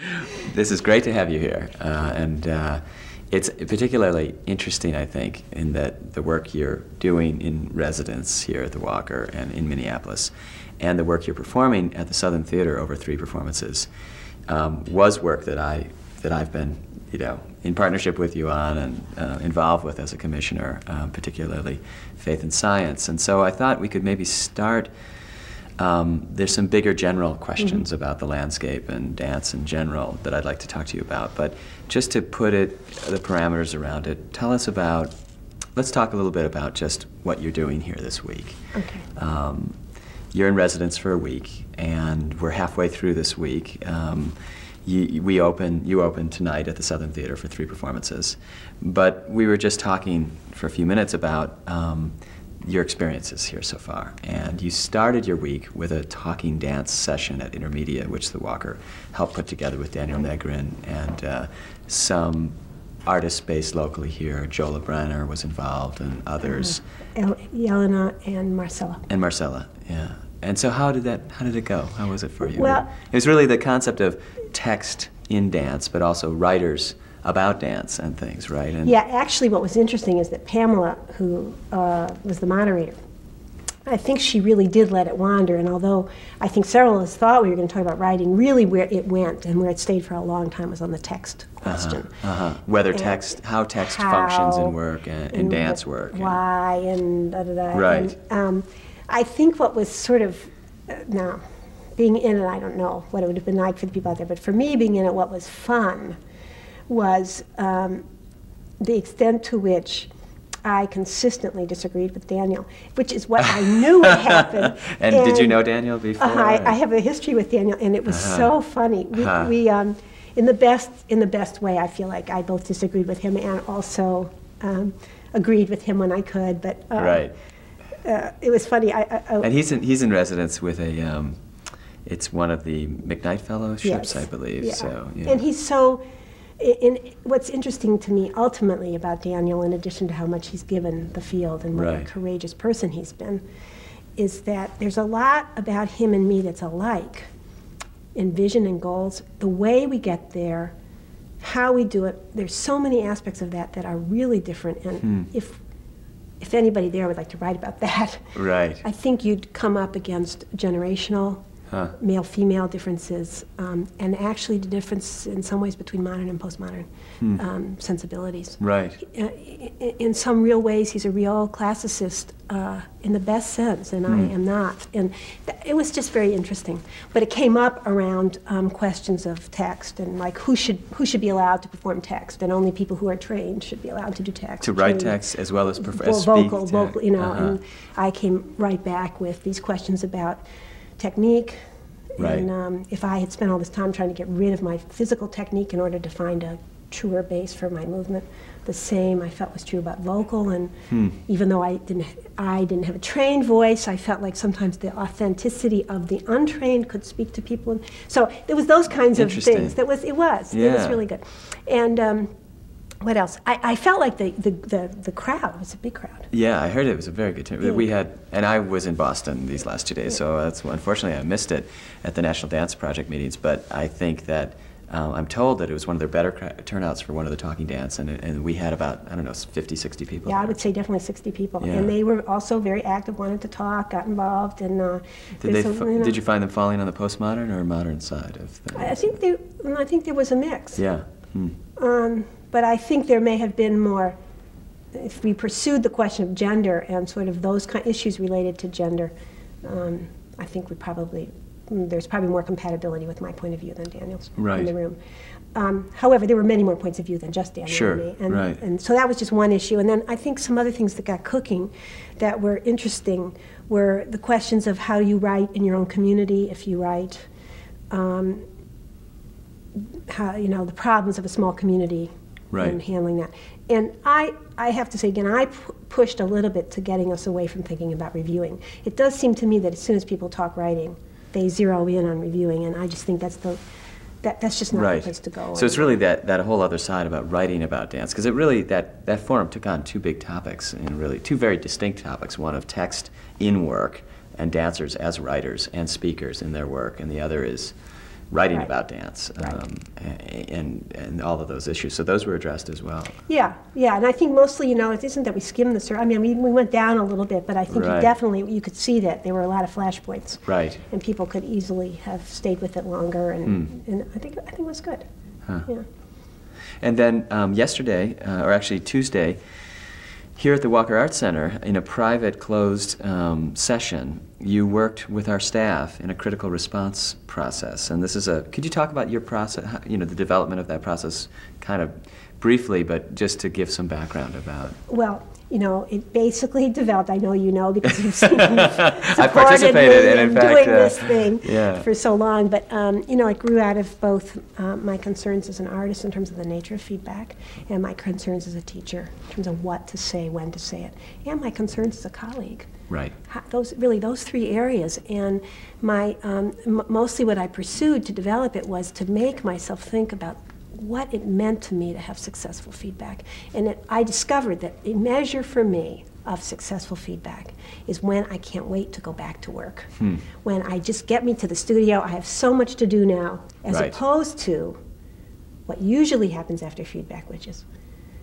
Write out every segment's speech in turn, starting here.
This is great to have you here, uh, and uh, it's particularly interesting, I think, in that the work you're doing in residence here at the Walker and in Minneapolis, and the work you're performing at the Southern Theater over three performances, um, was work that I that I've been, you know, in partnership with you on and uh, involved with as a commissioner, um, particularly faith and science. And so I thought we could maybe start. Um, there's some bigger general questions mm -hmm. about the landscape and dance in general that I'd like to talk to you about. But just to put it, the parameters around it, tell us about, let's talk a little bit about just what you're doing here this week. Okay. Um, you're in residence for a week, and we're halfway through this week. Um, you, we open, you open tonight at the Southern Theater for three performances. But we were just talking for a few minutes about um, your experiences here so far. And you started your week with a talking dance session at Intermedia, which the Walker helped put together with Daniel Nagrin and uh, some artists based locally here. Joe Brenner was involved and others. Uh, Yelena and Marcella. And Marcella, yeah. And so how did that, how did it go? How was it for you? Well, it was really the concept of text in dance, but also writers about dance and things, right? And yeah, actually, what was interesting is that Pamela, who uh, was the moderator, I think she really did let it wander. And although I think several of us thought we were going to talk about writing, really where it went and where it stayed for a long time was on the text Uh-huh, question. uh-huh. Whether text, how text how functions in work and, in dance work. and- Why and da da da. Right. And, um, I think what was sort of, uh, now, being in it, I don't know what it would have been like for the people out there, but for me, being in it, what was fun was um, the extent to which I consistently disagreed with Daniel, which is what I knew would happen. and, did you know Daniel before? Uh, I, I have a history with Daniel, and it was Uh-huh. so funny. We, Uh-huh. we um, in the best in the best way, I feel like I both disagreed with him and also um, agreed with him when I could. But uh, Right. uh, it was funny. I, I, I, And he's in, he's in residence with a, um, it's one of the McKnight Fellowships, Yes. I believe. Yeah. So, yeah. And he's so. In, what's interesting to me ultimately about Daniel, in addition to how much he's given the field and what a courageous person he's been, is that there's a lot about him and me that's alike in vision and goals. The way we get there, how we do it, there's so many aspects of that that are really different. And Hmm. if if anybody there would like to write about that, Right. I think you'd come up against generational Huh. male female differences, um, and actually the difference in some ways between modern and postmodern um, sensibilities. Right. Uh, in some real ways, he's a real classicist uh, in the best sense, and I am not. And th- it was just very interesting. But it came up around um, questions of text and like who should who should be allowed to perform text, and only people who are trained should be allowed to do text. To write text as well as, perform vocal, vocal, you know, Uh-huh. and I came right back with these questions about technique. Right. And um, if I had spent all this time trying to get rid of my physical technique in order to find a truer base for my movement, the same I felt was true about vocal. And Hmm. even though I didn't, I didn't have a trained voice, I felt like sometimes the authenticity of the untrained could speak to people. And so there was those kinds of things. That was it was it was really good. And um, what else? I, I felt like the, the, the, the crowd was a big crowd. Yeah, I heard it was a very good turn. Yeah. We had, and I was in Boston these last two days, so that's unfortunately I missed it at the National Dance Project meetings. But I think that um, I'm told that it was one of their better turnouts for one of the talking dance, and, and we had about I don't know 50, 60 people. Yeah, I would say definitely 60 people. Yeah. And they were also very active, wanted to talk, got involved, and uh, Did, they you know, did you find them falling on the postmodern or modern side of things? I I think there, I think there was a mix. Yeah. Hmm. Um, but I think there may have been more, if we pursued the question of gender and sort of those kind of issues related to gender, um, I think we probably, mm, there's probably more compatibility with my point of view than Daniel's Right. in the room. Um, however, there were many more points of view than just Daniel Sure, and me. And, right. and so that was just one issue. And then I think some other things that got cooking that were interesting were the questions of how you write in your own community, if you write, um, how, you know, the problems of a small community Right. and handling that. And I, I have to say again, I pushed a little bit to getting us away from thinking about reviewing. It does seem to me that as soon as people talk writing, they zero in on reviewing, and I just think that's the, that, that's just not right. the place to go. So it's really that, that whole other side about writing about dance, because it really, that, that forum took on two big topics, and really two very distinct topics. One of text in work and dancers as writers and speakers in their work, and the other is writing Right. about dance Right. um, and, and all of those issues. So those were addressed as well. Yeah, yeah, and I think mostly, you know, it isn't that we skimmed the surface. I mean, we, we went down a little bit, but I think you definitely you could see that there were a lot of flashpoints, Right. and people could easily have stayed with it longer, and, and I think I think it was good. Huh. Yeah. And then um, yesterday, uh, or actually Tuesday, here at the Walker Arts Center, in a private closed um, session, you worked with our staff in a critical response process. And this is a, could you talk about your process, you know, the development of that process kind of briefly, but just to give some background about? Well, you know, it basically developed. I know you know because you've seen me I participated, me in in fact, doing uh, this thing yeah. for so long. But um, you know, it grew out of both uh, my concerns as an artist in terms of the nature of feedback, and my concerns as a teacher in terms of what to say, when to say it, and my concerns as a colleague. Right. Ho- Those really those three areas, and my um, m- mostly what I pursued to develop it was to make myself think about what it meant to me to have successful feedback, and it, I discovered that a measure for me of successful feedback is when I can't wait to go back to work. Hmm. When I just get me to the studio, I have so much to do now, as Right. opposed to what usually happens after feedback, which is,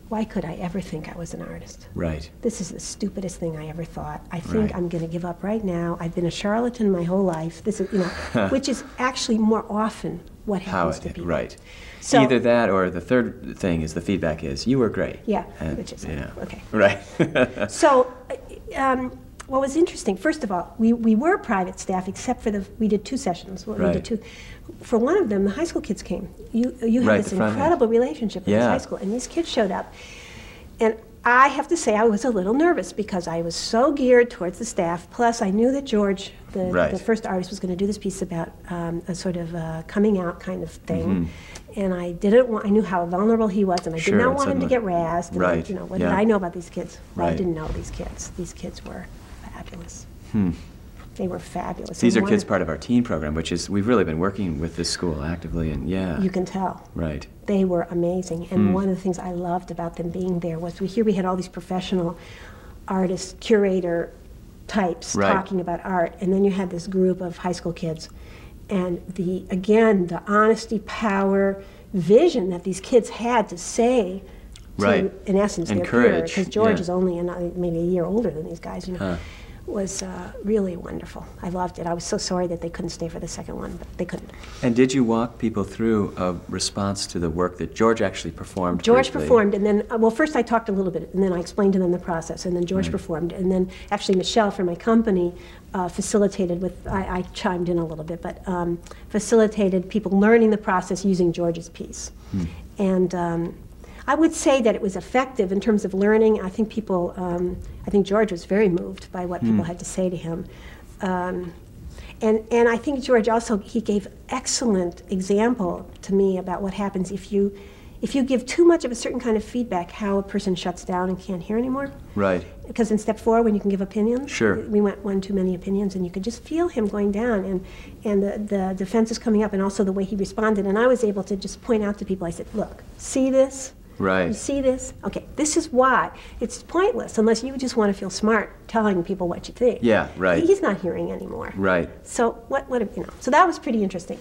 why could I ever think I was an artist? Right. this is the stupidest thing I ever thought. I think Right. I'm going to give up right now. I've been a charlatan my whole life. This is, you know, which is actually more often what How happens to it, people. right. So- Either that or the third thing is the feedback is, you were great. Yeah, And- which is- yeah. okay. Right. So, uh, um, what was interesting, first of all, we, we were private staff except for the, we did two sessions. Well, We did two. For one of them, the high school kids came. You, you had Right, this front end. incredible relationship with Yeah. this high school, and these kids showed up. And I have to say, I was a little nervous because I was so geared towards the staff. Plus, I knew that George, the, Right. the first artist, was going to do this piece about um, a sort of uh, coming out kind of thing. And I didn't want, I knew how vulnerable he was, and I Mm-hmm. Sure, did not want him to get razzed. And Right, you know, what yeah. did I know about these kids? Well, I didn't know these kids. These kids were fabulous. Hmm. They were fabulous. These And are kids part of our teen program, which is, we've really been working with this school actively, and yeah. You can tell. Right. They were amazing. And Hmm. one of the things I loved about them being there was we here we had all these professional artists, curator types Right. talking about art, and then you had this group of high school kids. And the again, the honesty, power, vision that these kids had to say to, Right. in essence, And their courage, because George yeah. is only another, maybe a year older than these guys, you know, Huh. Was uh, really wonderful. I loved it. I was so sorry that they couldn't stay for the second one, but they couldn't. And did you walk people through a response to the work that George actually performed? George briefly? performed, and then, uh, well, first I talked a little bit, and then I explained to them the process, and then George Right. performed, and then actually Michelle from my company uh, facilitated with, I, I chimed in a little bit, but um, facilitated people learning the process using George's piece. Hmm. And um, I would say that it was effective in terms of learning. I think people, um, I think George was very moved by what Hmm. people had to say to him. Um, and, and I think George also, he gave excellent example to me about what happens if you, if you give too much of a certain kind of feedback, how a person shuts down and can't hear anymore. Right. Because in step four, when you can give opinions, Sure. we went one too many opinions, and you could just feel him going down, and, and the, the defenses coming up, and also the way he responded. And I was able to just point out to people, I said, look, see this? Right. You see this? Okay, this is why. It's pointless unless you just want to feel smart telling people what you think. Yeah, right. He's not hearing anymore. Right. So what, what, you know, so that was pretty interesting.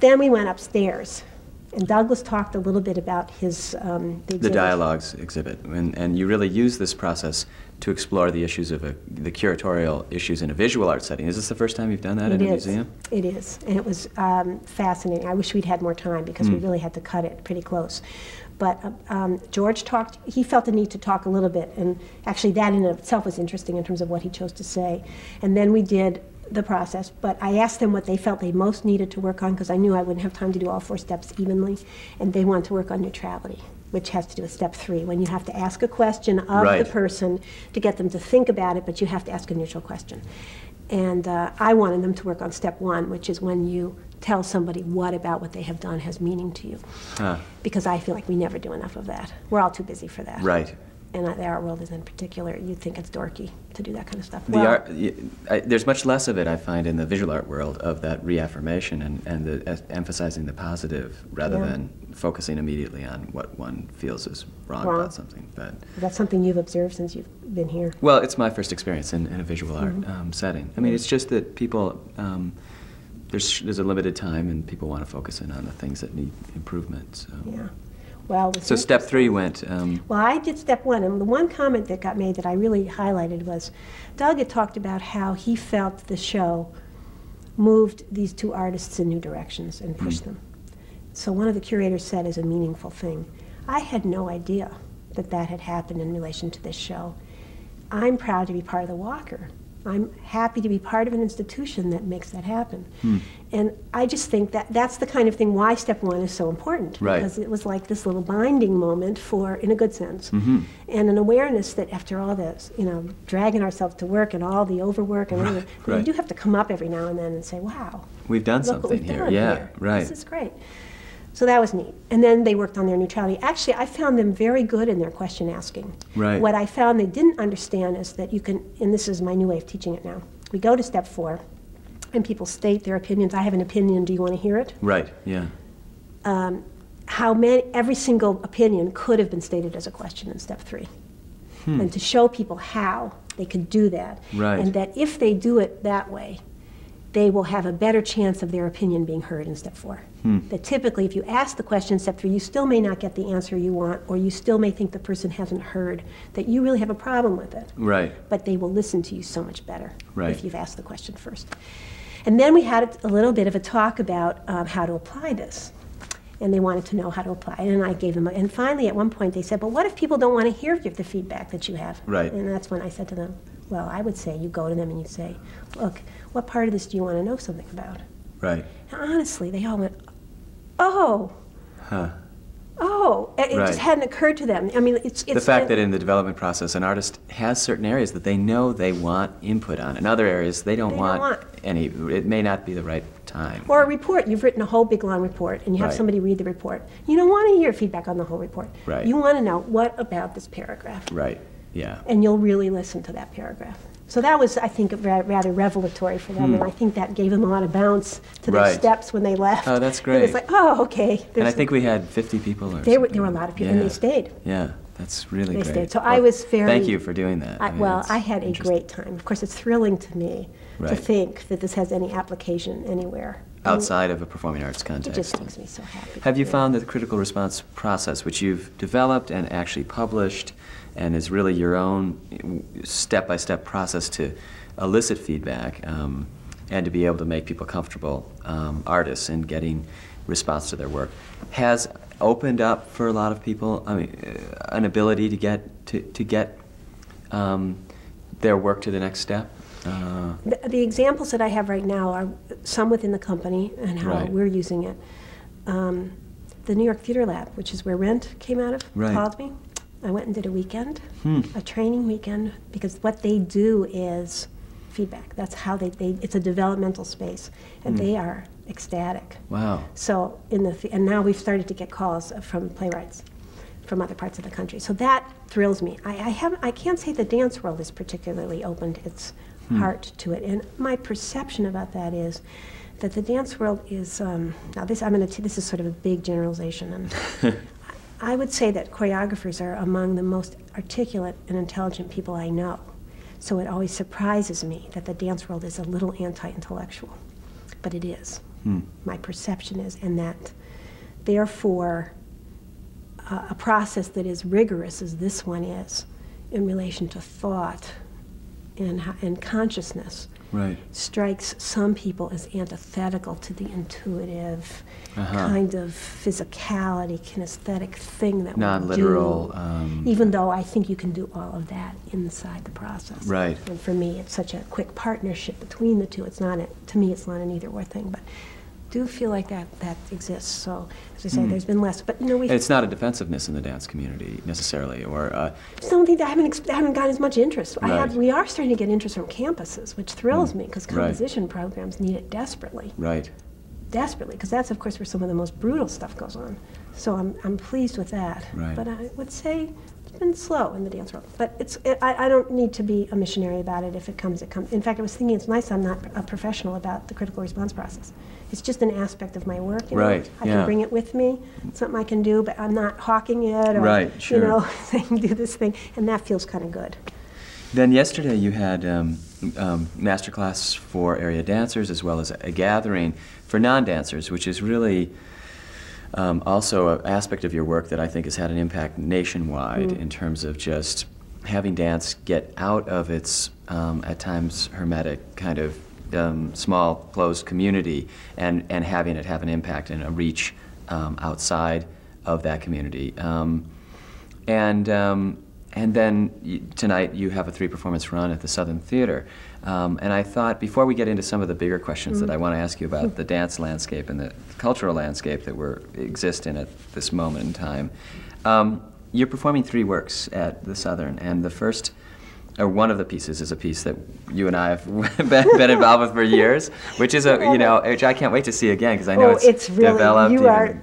Then we went upstairs, and Douglas talked a little bit about his, um, the The dialogues exhibit, and, and you really use this process to explore the issues of a, the curatorial issues in a visual art setting. Is this the first time you've done that It in a museum? It is, and it was um, fascinating. I wish we'd had more time because Hmm. we really had to cut it pretty close. But uh, um, George talked, he felt the need to talk a little bit, and actually that in itself was interesting in terms of what he chose to say. And then we did the process, but I asked them what they felt they most needed to work on because I knew I wouldn't have time to do all four steps evenly, and they wanted to work on neutrality. Which has to do with step three, when you have to ask a question of Right. the person to get them to think about it, but you have to ask a neutral question. And uh, I wanted them to work on step one, which is when you tell somebody what about what they have done has meaning to you. Huh. Because I feel like we never do enough of that. We're all too busy for that. Right. And the art world is in particular, you'd think it's dorky to do that kind of stuff. The Well, art, I there's much less of it, I find, in the visual art world of that reaffirmation and, and the, emphasizing the positive rather Yeah. than focusing immediately on what one feels is wrong, Wrong. about something. But That's something you've observed since you've been here. well, it's my first experience in, in a visual art Mm-hmm. um, setting. I mean, it's just that people um, there's there's a limited time, and people want to focus in on the things that need improvement. So, Yeah. Well, so step three went. Um, Well, I did step one, and the one comment that got made that I really highlighted was Doug had talked about how he felt the show moved these two artists in new directions and pushed them. So one of the curators said as a meaningful thing, I had no idea that that had happened in relation to this show. I'm proud to be part of the Walker. I'm happy to be part of an institution that makes that happen. And I just think that that's the kind of thing why step one is so important. Right. Because it was like this little binding moment for, in a good sense, Mm-hmm. and an awareness that after all this, you know, dragging ourselves to work and all the overwork and that right. you do have to come up every now and then and say, wow, we've done something we've here. done yeah, here. right. This is great. So that was neat. And then they worked on their neutrality. Actually, I found them very good in their question asking. Right. What I found they didn't understand is that you can, and this is my new way of teaching it now. We go to step four, and people state their opinions. I have an opinion. Do you want to hear it? Right. Yeah. um, how many, every single opinion could have been stated as a question in step three. And to show people how they could do that. Right. And that if they do it that way, they will have a better chance of their opinion being heard in step four. That typically, if you ask the question step three, you still may not get the answer you want, or you still may think the person hasn't heard, that you really have a problem with it Right. but they will listen to you so much better Right. if you've asked the question first. And then we had a little bit of a talk about um, how to apply this. And they wanted to know how to apply it, and I gave them. A, and finally, at one point, they said, "But what if people don't want to hear the feedback that you have?" Right. And that's when I said to them, "Well, I would say you go to them and you say, look, what part of this do you want to know something about?'" Right. And honestly, they all went, "Oh, Huh. oh!" It, Right. just hadn't occurred to them. I mean, it's, it's the fact that in the development process, an artist has certain areas that they know they want input on, and other areas they don't, They don't want, want. any. It may not be the right time. Or a report, you've written a whole big long report, and you have Right. somebody read the report. You don't want to hear feedback on the whole report. Right. You want to know, what about this paragraph? right. Yeah. And you'll really listen to that paragraph. So that was, I think, ra- rather revelatory for them, and I think that gave them a lot of bounce to their Hmm. Right. steps when they left. Oh, that's It great. was like, oh, okay. And I think we had 50 people or There were- there were a lot of people, and they stayed. Yeah, that's really They great. stayed. So I was very- Thank you for doing that. I, mean, well, I had a great time. Of course, it's thrilling to me to think that this has any application anywhere. Outside of a performing arts context. It just makes me so happy. Have you found that the critical response process, which you've developed and actually published, and is really your own step-by-step process to elicit feedback um, and to be able to make people comfortable, um, artists, in getting response to their work, has opened up for a lot of people. I mean, uh, an ability to get to to get um, their work to the next step. Uh, The, the examples that I have right now are some within the company and how Right. we're using it. Um, the New York Theater Lab, which is where Rent came out of, Right. called me. I went and did a weekend, Hmm. a training weekend, because what they do is feedback. That's how they, they it's a developmental space, and Hmm. they are ecstatic. wow. So in the th- and now we've started to get calls from playwrights from other parts of the country. So that thrills me. I, I have I can't say the dance world has particularly opened its heart to it, and my perception about that is that the dance world is um, now this I'm going to this is sort of a big generalization and. I would say that choreographers are among the most articulate and intelligent people I know. So it always surprises me that the dance world is a little anti intellectual. But it is. Hmm. My perception is, and that therefore uh, a process that is rigorous as this one is in relation to thought and, and consciousness Right. strikes some people as antithetical to the intuitive Uh-huh. kind of physicality, kinesthetic thing that Non-literal, we do. um, even though I think you can do all of that inside the process. Right. And for me, it's such a quick partnership between the two. It's not, a, to me, it's not an either or thing, but do feel like that that exists. So, as I say, Hmm. there's been less, but you know, we. It's not a defensive-ness in the dance community necessarily, or uh, just that I haven't, ex- I haven't gotten as much interest. I have, we are starting to get interest from campuses, which thrills me because Right. composition programs need it desperately. right. desperately, because that's, of course, where some of the most brutal stuff goes on. So I'm, I'm pleased with that. Right. But I would say it's been slow in the dance world. But it's, it, I, I don't need to be a missionary about it. If it comes, it comes. In fact, I was thinking it's nice I'm not a professional about the critical response process. It's just an aspect of my work. You know? Right, I yeah. can bring it with me. It's something I can do, but I'm not hawking it or, Right, you sure. know, saying do this thing. And that feels kind of good. Then yesterday you had um, um, masterclass for area dancers as well as a gathering for non-dancers, which is really um, also an aspect of your work that I think has had an impact nationwide Mm. in terms of just having dance get out of its um, at times hermetic kind of um, small closed community and, and having it have an impact and a reach um, outside of that community. Um, and um, and then tonight you have a three performance run at the Southern Theater. Um, and I thought before we get into some of the bigger questions that I want to ask you about the dance landscape and the cultural landscape that we're exist in at this moment in time, um, you're performing three works at the Southern, and the first. Or one of the pieces is a piece that you and I have been, been involved with for years, which is a you know which I can't wait to see again because I know oh, it's, it's really developed. you even- are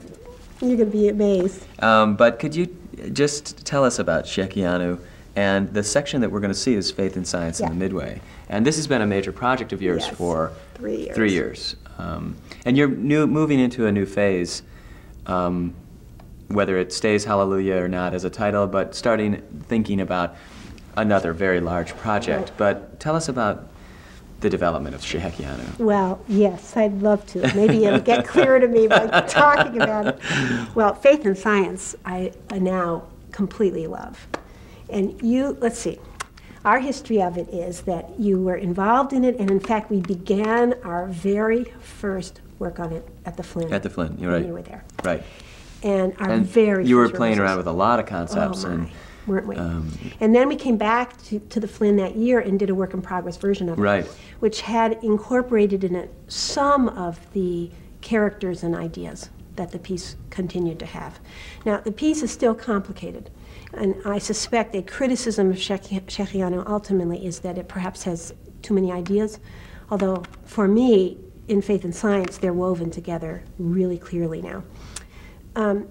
you're going to be amazed. um, but could you just tell us about Shehechianu? And the section that we're going to see is Faith and Science in the Midway. And this has been a major project of yours Yes, for three years. Three years. Um, and you're new, moving into a new phase, um, whether it stays Hallelujah or not as a title, but starting thinking about another very large project. But tell us about the development of Shehechianu. Well, yes, I'd love to. Maybe it'll get clearer to me by talking about it. Well, faith and science, I, now completely love. And you, let's see, our history of it is that you were involved in it, and in fact, we began our very first work on it at the Flynn. At the Flynn, you're when right. You were there. Right. And our And very you were playing around with a lot of concepts. Oh and, weren't we? um, and then we came back to, to the Flynn that year and did a work in progress version of it, which had incorporated in it some of the characters and ideas that the piece continued to have. Now, the piece is still complicated, and I suspect a criticism of Shehechianu ultimately is that it perhaps has too many ideas, although for me, in Faith and Science, they're woven together really clearly now. Um,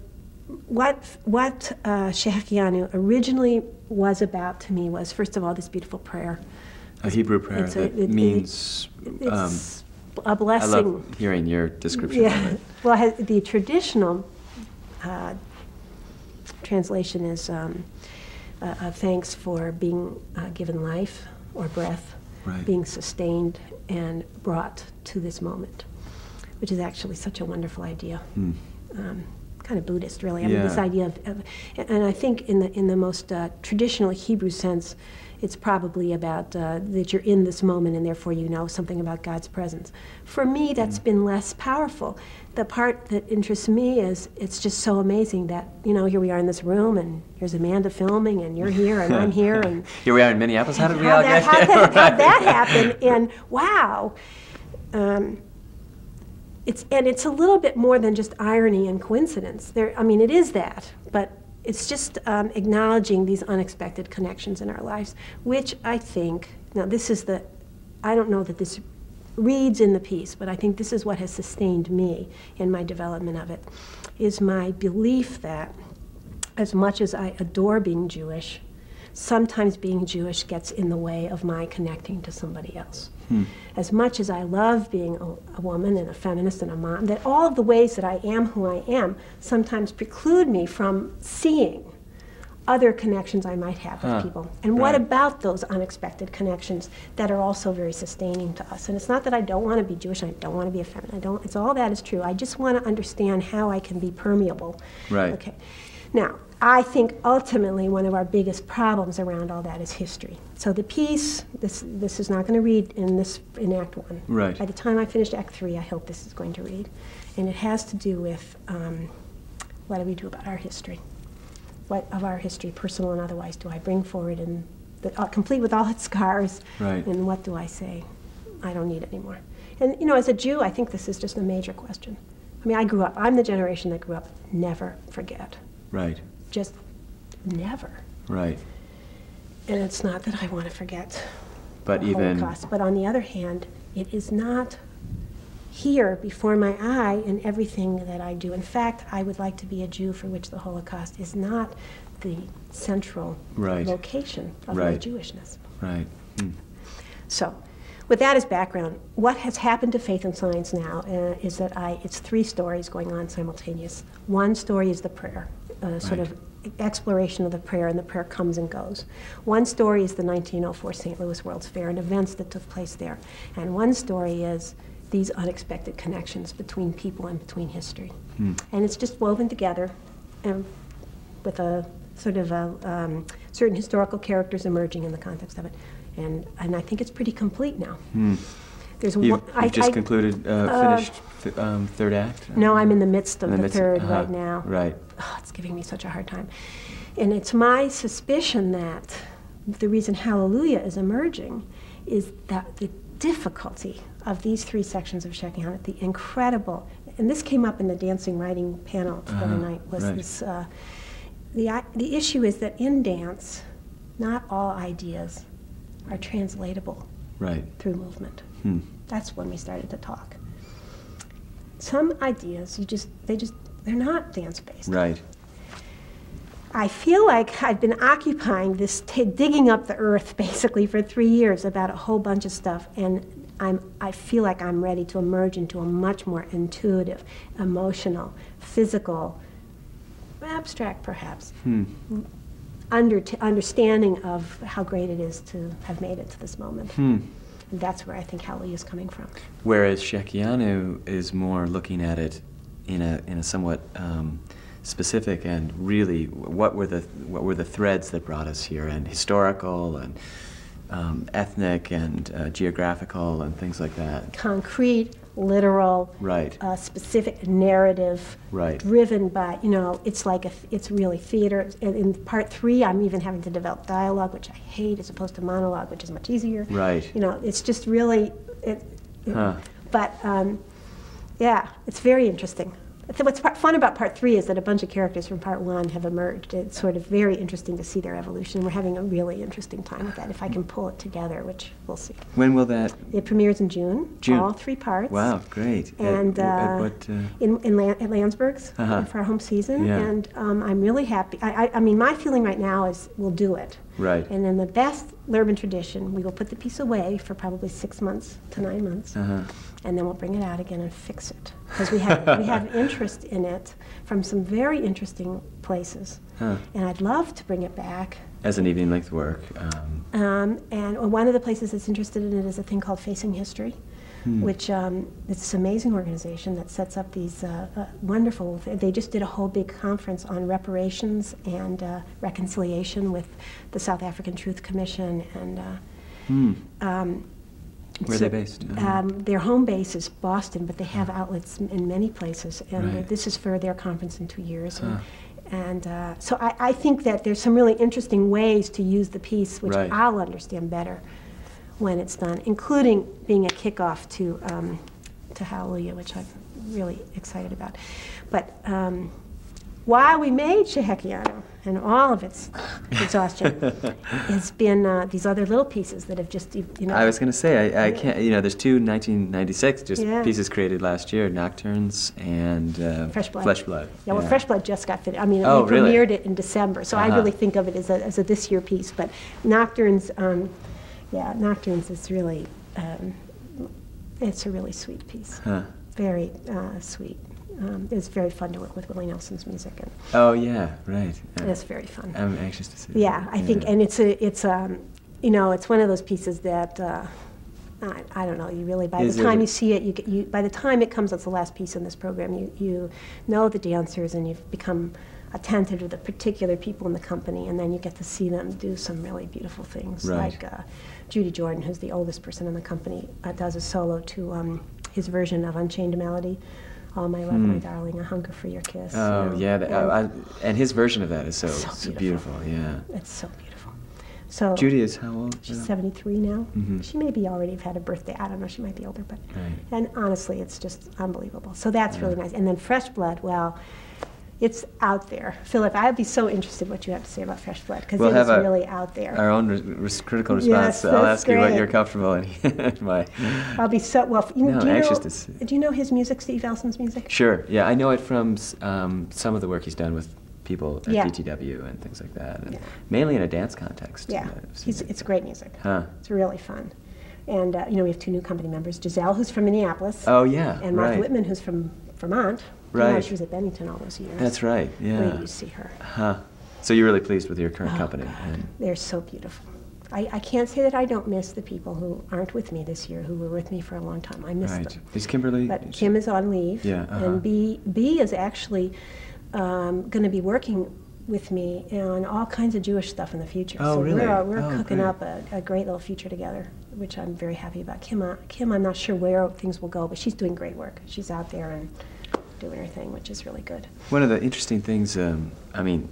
what what uh, originally was about to me was first of all this beautiful prayer. A Hebrew prayer It's a- that it- it- means. um, It's a I blessing. love hearing your description yeah. of it. Well, the traditional uh, translation is um, uh, uh, thanks for being uh, given life or breath, Right. being sustained and brought to this moment, which is actually such a wonderful idea. Um, kind of Buddhist, really. I mean, this. Idea of, of, and I think in the in the most uh, traditional Hebrew sense, it's probably about uh, that you're in this moment and therefore you know something about God's presence. For me, that's Hmm. been less powerful. The part that interests me is it's just so amazing that you know here we are in this room and here's Amanda filming and you're here and I'm here and Here we are in Minneapolis. How did we how all that, get how here? that, how that happened and wow um, it's and it's a little bit more than just irony and coincidence there i mean it is that but it's just um, acknowledging these unexpected connections in our lives which i think now this is the i don't know that this reads in the piece but i think this is what has sustained me in my development of it is my belief that as much as I adore being Jewish, sometimes being Jewish gets in the way of my connecting to somebody else. Hmm. As much as I love being a, a woman and a feminist and a mom, that all of the ways that I am who I am sometimes preclude me from seeing other connections I might have with Huh, people. And what about those unexpected connections that are also very sustaining to us? And it's not that I don't want to be Jewish, I don't want to be a feminist, I don't, it's all that is true. I just want to understand how I can be permeable. Right. Okay. Now, I think ultimately one of our biggest problems around all that is history. So the piece, this, this is not going to read in this in Act One. Right. By the time I finish Act Three, I hope this is going to read, and it has to do with um, what do we do about our history? What of our history, personal and otherwise, do I bring forward, and the, uh, complete with all its scars? Right. And what do I say? I don't need anymore. And you know, as a Jew, I think this is just a major question. I mean, I grew up. I'm the generation that grew up. Never forget. Right, Just never. right. And it's not that I want to forget But the even Holocaust, but on the other hand, it is not here before my eye in everything that I do. In fact, I would like to be a Jew for which the Holocaust is not the central Right. location of my Right. Jewishness. right. Hmm. So, with that as background, what has happened to Faith and Science now uh, is that I it's three stories going on simultaneous. One story is the prayer, uh, sort of exploration of the prayer, and the prayer comes and goes. One story is the 1904 St. Louis World's Fair and events that took place there. And one story is these unexpected connections between people and between history. Hmm. And it's just woven together and with a sort of a, um, certain historical characters emerging in the context of it. And, and I think it's pretty complete now. Hmm. There's You've, one, I- you've just I- concluded, uh, uh, finished th- um, third act? No, I'm in the midst of In the, midst- third uh-huh, right now. Right. Oh, it's giving me such a hard time. And it's my suspicion that the reason Hallelujah is emerging is that the difficulty of these three sections of Shekiah, the incredible, and this came up in the dancing writing panel the other Uh-huh, night, was right. this. Uh, the, the issue is that in dance, not all ideas are translatable Right. through movement. Hmm. That's when we started to talk. Some ideas, you just, they just, they're not dance based. Right. I feel like I've been occupying this, t- digging up the earth basically for three years about a whole bunch of stuff, and I'm, I feel like I'm ready to emerge into a much more intuitive, emotional, physical, abstract perhaps, Hmm. under, understanding of how great it is to have made it to this moment. Hmm. And that's where I think Hallelujah is coming from. Whereas Shehechianu is more looking at it in a in a somewhat um, specific and really what were the what were the threads that brought us here and historical and um, ethnic and uh, geographical and things like that. concrete, literal, Right. uh, specific narrative, Right. driven by you know it's like a, it's really theater. In, in part three, I'm even having to develop dialogue, which I hate, as opposed to monologue, which is much easier. Right. You know, it's just really it. it- Huh. But um, yeah, it's very interesting. So What's part- fun about part three is that a bunch of characters from part one have emerged. It's sort of very interesting to see their evolution. We're having a really interesting time with that. If I can pull it together, which we'll see. When will that? It premieres in June. June. All three parts. Wow, great. And at, uh, what? Uh, in, in Lan- at Lansburgh's Uh-huh. for our home season. Yeah. And um, I'm really happy. I, I, I mean, my feeling right now is we'll do it. Right. And in the best Lerman tradition, we will put the piece away for probably six months to nine months. uh-huh. And then we'll bring it out again and fix it. Because we have, we have interest in it from some very interesting places. Huh. And I'd love to bring it back. As an evening length work. Um, Um, and one of the places that's interested in it is a thing called Facing History, Hmm. which um, it's this amazing organization that sets up these uh, uh, wonderful. They just did a whole big conference on reparations and uh, reconciliation with the South African Truth Commission and. Uh, hmm. um, Where are they based? Um, their home base is Boston, but they have outlets in, many places, and Right. this is for their conference in two years. And, and uh, so I, I think that there's some really interesting ways to use the piece, which Right. I'll understand better when it's done, including being a kickoff to um, to Hallelujah, which I'm really excited about. But um, while we made Shehechianu and all of its exhaustion, it's been uh, these other little pieces that have just you know. I was going to say, I, I can't, you know, there's two 1996 just Yeah. pieces created last year, Nocturnes and uh, Fresh Blood. Flesh Blood. Yeah, well, Fresh Blood just got finished. I mean, Oh, we really? premiered it in December, so I Uh-huh. really think of it as a, as a this year piece. But Nocturnes, um, yeah, Nocturnes is really, um, it's a really sweet piece. Huh. Very uh, sweet. Um, it's very fun to work with Willie Nelson's music, and Oh, yeah, right. Yeah. it's very fun. I'm anxious to see it. Yeah, I think, and it's a, it's um, you know, it's one of those pieces that uh, I, I don't know. You really, by Is the time you see it, you, get, you by the time it comes it's the last piece in this program, you you know the dancers and you've become attentive to the particular people in the company, and then you get to see them do some really beautiful things. Right. Like uh, Judy Jordan, who's the oldest person in the company, uh, does a solo to um, his version of Unchained Melody. All my love, my Hmm. darling, a hunger for your kiss. you Oh, know, yeah. The, and- I, I, and his version of that is so, So so beautiful. beautiful. Yeah. It's so beautiful. So Judy is how old? She's now? 73 now. Mhm. She may be already have had a birthday. I don't know. She might be older, but Right. and honestly, it's just unbelievable. So that's really nice. And then Fresh Blood, well, it's out there. Philip, I'd be so interested what you have to say about Fresh Blood because We'll it is a- really out there. Our own res- critical Yes, response. I'll that's ask you what you're comfortable in. my. I'll be so well. You, No, do you anxious know, to see. Do you know his music, Steve Elson's music? Sure. Yeah, I know it from um, some of the work he's done with people at Yeah. DTW and things like that, and Yeah. mainly in a dance context. Yeah, he's, it's great music. Huh. It's really fun. And uh, you know, we have two new company members: Giselle, who's from Minneapolis, Oh yeah. and Martha right. Wittman, who's from Vermont. Right. she was at Bennington all those years. That's right. Yeah. till you see her. Huh. So you're really pleased with your current Oh, company? God. And, They're so beautiful. I, I can't say that I don't miss the people who aren't with me this year, who were with me for a long time. I miss right. them. Is Kimberly? But Kim is on leave. Yeah, uh-huh. And B, B is actually um, going to be working with me on all kinds of Jewish stuff in the future. Oh, so really? We're, we're Oh, cooking great. up a, a great little future together, which I'm very happy about. Kim, uh, Kim, I'm not sure where things will go, but she's doing great work. She's out there and her thing, which is really good. One of the interesting things, um, I mean,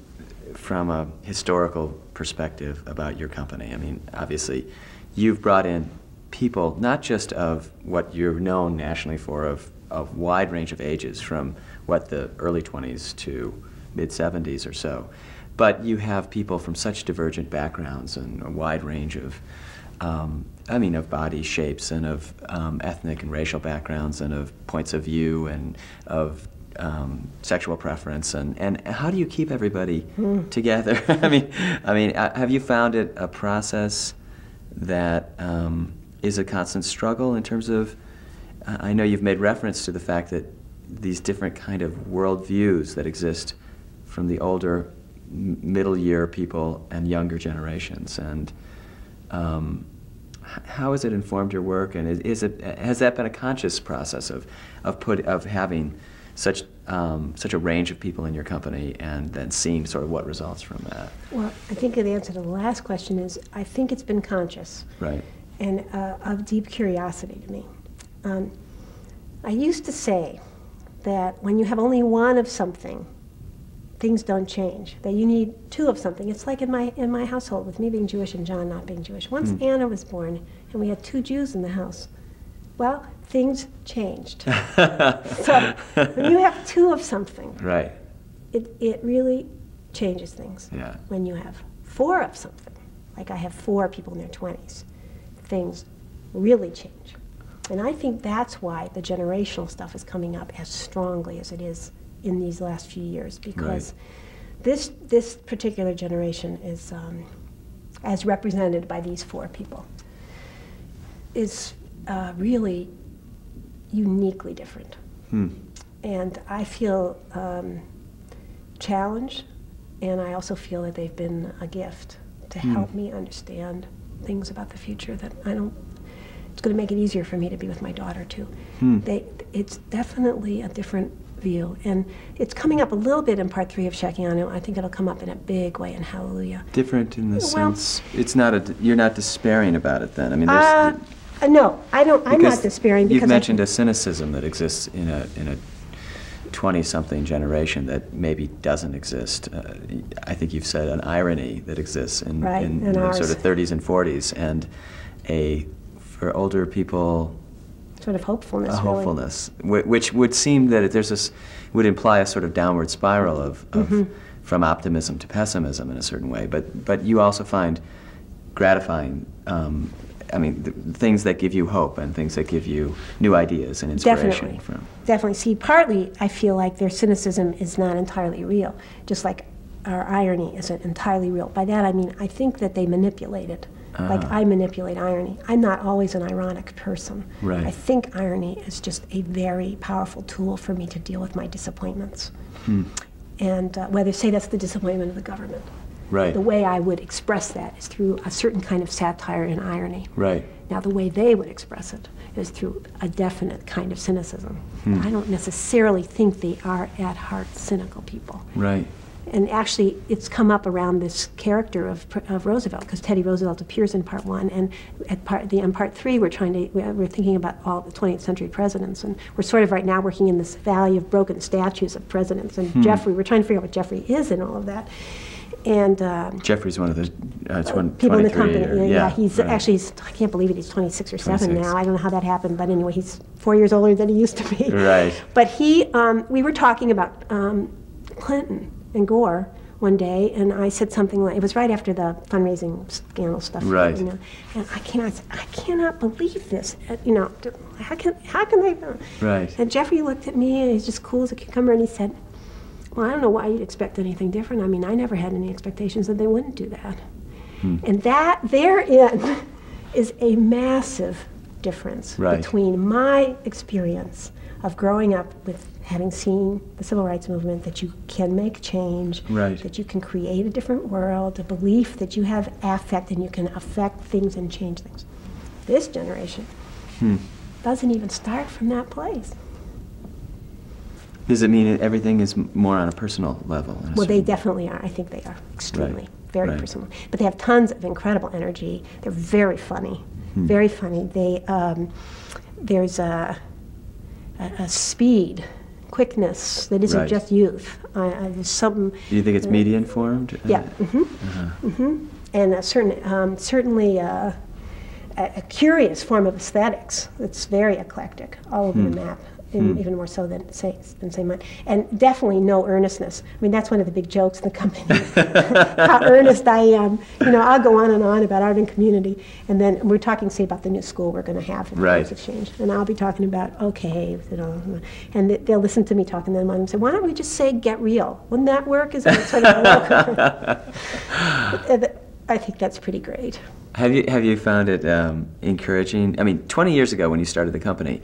from a historical perspective about your company, I mean, obviously, you've brought in people not just of what you're known nationally for, of a wide range of ages, from what the early 20s to mid 70s or so, but you have people from such divergent backgrounds and a wide range of um, I mean, of body shapes and of um, ethnic and racial backgrounds and of points of view and of um, sexual preference and, and how do you keep everybody together? I mean, I mean, uh, have you found it a process that um, is a constant struggle in terms of? I know you've made reference to the fact that these different kind of worldviews that exist from the older, middle year people and younger generations and um, how has it informed your work, and is, is it has that been a conscious process of of put of having such um, such a range of people in your company, and then seeing sort of what results from that? Well, I think the answer to the last question is I think it's been conscious Right. and uh, of deep curiosity to me. Um, I used to say that when you have only one of something, things don't change. That you need two of something. It's like in my in my household with me being Jewish and John not being Jewish. Once Hmm. Anna was born and we had two Jews in the house, well, things changed. so when you have two of something, right. it, it really changes things. Yeah. When you have four of something, like I have four people in their 20s, things really change. And I think that's why the generational stuff is coming up as strongly as it is in these last few years, because this, this particular generation is, um, as represented by these four people, is uh, really uniquely different. Hmm. And I feel um, challenged, and I also feel that they've been a gift to Hmm. help me understand things about the future that I don't. It's going to make it easier for me to be with my daughter too. Hmm. They, it's definitely a different view, and it's coming up a little bit in part three of Shehechianu. I think it'll come up in a big way in Hallelujah. Different in the Well- sense it's not a you're not despairing about it then. I mean, there's Uh, uh, no, I don't. I'm not despairing because you've mentioned a cynicism that exists in a in a 20-something generation that maybe doesn't exist. Uh, I think you've said an irony that exists in, Right, in, in in the sort of 30s and 40s, and a for older people sort of hopefulness. a hopefulness, whi- which would seem that there's this would imply a sort of downward spiral of, of Mm-hmm. from optimism to pessimism in a certain way. But but you also find gratifying. Um, I mean, th- things that give you hope and things that give you new ideas and inspiration Definitely. from. Definitely. See, partly I feel like their cynicism is not entirely real, just like our irony isn't entirely real. By that I mean I think that they manipulate it. Like Ah. I manipulate irony. I'm not always an ironic person. Right. I think irony is just a very powerful tool for me to deal with my disappointments. Hmm. And uh, whether say that's the disappointment of the government. Right. The way I would express that is through a certain kind of satire and irony. Right. Now, the way they would express it is through a definite kind of cynicism. I don't necessarily think they are at heart cynical people. Right. And actually, it's come up around this character of, of Roosevelt, because Teddy Roosevelt appears in part one, and at part the in part three, we're trying to we're we're thinking about all the 20th century presidents, and we're sort of right now working in this valley of broken statues of presidents, and Jeffrey. We're trying to figure out what Jeffrey is in all of that, and. Um, Jeffrey's one of the uh, twen- people in the company. or- yeah, yeah, he's right. actually he's, I can't believe it. He's 26 or 7 now. I don't know how that happened, but anyway, he's four years older than he used to be. Right. But he, um, we were talking about um, Clinton and Gore one day, and I said something like it was right after the fundraising scandal stuff. Right. You know, and I cannot, I cannot believe this. Uh, You know, how can, how can they? Right. And Jeffrey looked at me, and he's just cool as a cucumber, and he said. Well, I don't know why you'd expect anything different. I mean, I never had any expectations that they wouldn't do that. And that therein is a massive difference Right. between my experience of growing up with having seen the civil rights movement that you can make change, Right. that you can create a different world, a belief that you have affect and you can affect things and change things. This generation Hmm. doesn't even start from that place. Does it mean everything is more on a personal level? a Well, they definitely are. I think they are extremely, very right. personal. But they have tons of incredible energy. They're very funny, Hmm. very funny. They um, there's a, a, a speed, quickness that isn't Right. just youth. Uh, uh, there's something. Do you think it's media informed? Yeah. Uh, hmm uh-huh. hmm And a certain, um, certainly uh, a, a curious form of aesthetics It's very eclectic, all over Hmm. the map, and even more so than say than say mine. And definitely no earnestness. I mean, that's one of the big jokes in the company, how earnest I am. You know, I'll go on and on about art and community, and then we're talking, say, about the new school we're going to have in Right. Exchange, and I'll be talking about okay, you know, and they- they'll listen to me talking to them and say, why don't we just say get real? Wouldn't that work? Is it sort of I think that's pretty great. Have you have you found it um, encouraging? I mean, 20 years ago when you started the company,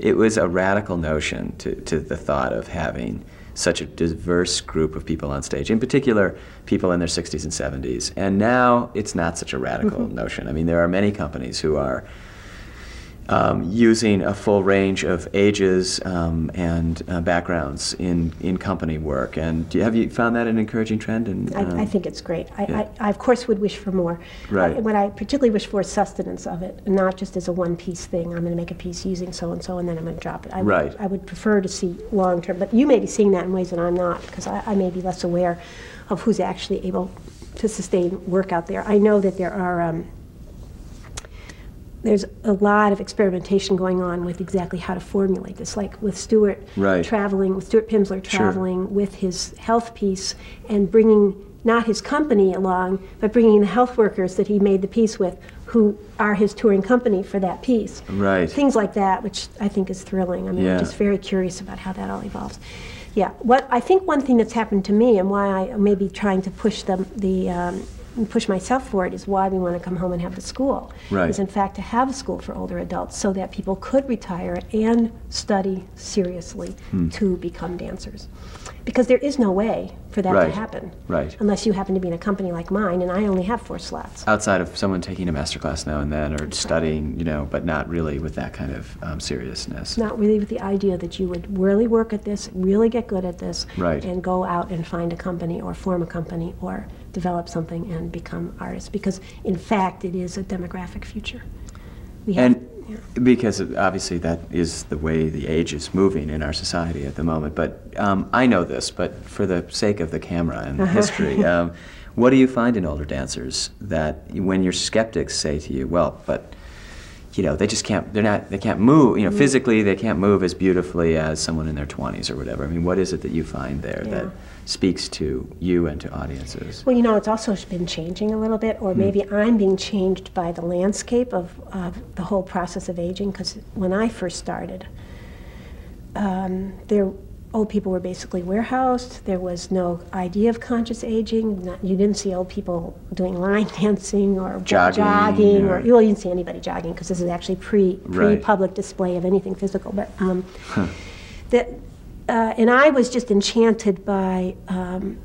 it was a radical notion to, to the thought of having such a diverse group of people on stage, in particular people in their 60s and 70s. And now it's not such a radical mm-hmm. notion. I mean, there are many companies who are um, using a full range of ages um, and uh, backgrounds in, in company work. And do you, have you found that an encouraging trend? And um, I, I think it's great. I, yeah. I, I, of course, would wish for more. Right. What I particularly wish for is sustenance of it, not just as a one-piece thing. I'm going to make a piece using so-and-so, and then I'm going to drop it. I Right. Would, I would prefer to see long-term, but you may be seeing that in ways that I'm not, because I, I may be less aware of who's actually able to sustain work out there. I know that there are. Um, there's a lot of experimentation going on with exactly how to formulate this, like with Stuart Right. traveling, with Stuart Pimsler Sure. traveling with his health piece and bringing not his company along, but bringing the health workers that he made the piece with, who are his touring company for that piece. Right. Things like that, which I think is thrilling. I mean, Yeah. I'm just very curious about how that all evolves. Yeah, what I think one thing that's happened to me and why I may be trying to push them the um, push myself for it is why we want to come home and have the school. Right. Is in fact to have a school for older adults so that people could retire and study seriously Hmm. to become dancers. Because there is no way for that Right. to happen. Right. Unless you happen to be in a company like mine and I only have four slots. outside of someone taking a master class now and then or studying, you know, but not really with that kind of um, seriousness. Not really with the idea that you would really work at this, really get good at this, Right. and go out and find a company or form a company or develop something and become artists. Because in fact, it is a demographic future. We have, And yeah. because obviously that is the way the age is moving in our society at the moment. But um, I know this, but for the sake of the camera and the history, um, what do you find in older dancers that when your skeptics say to you, well, but you know, they just can't, they're not, they can't move, you know, physically they can't move as beautifully as someone in their 20s or whatever. I mean, what is it that you find there Yeah. that speaks to you and to audiences? Well, you know, it's also been changing a little bit, or maybe I'm being changed by the landscape of, of the whole process of aging. Because when I first started, um, there old people were basically warehoused. There was no idea of conscious aging. Not, you didn't see old people doing line dancing or Jogging jogging or- or, well, you didn't see anybody jogging because this is actually pre pre Right. public display of anything physical. But um, that, uh, and I was just enchanted by. Um,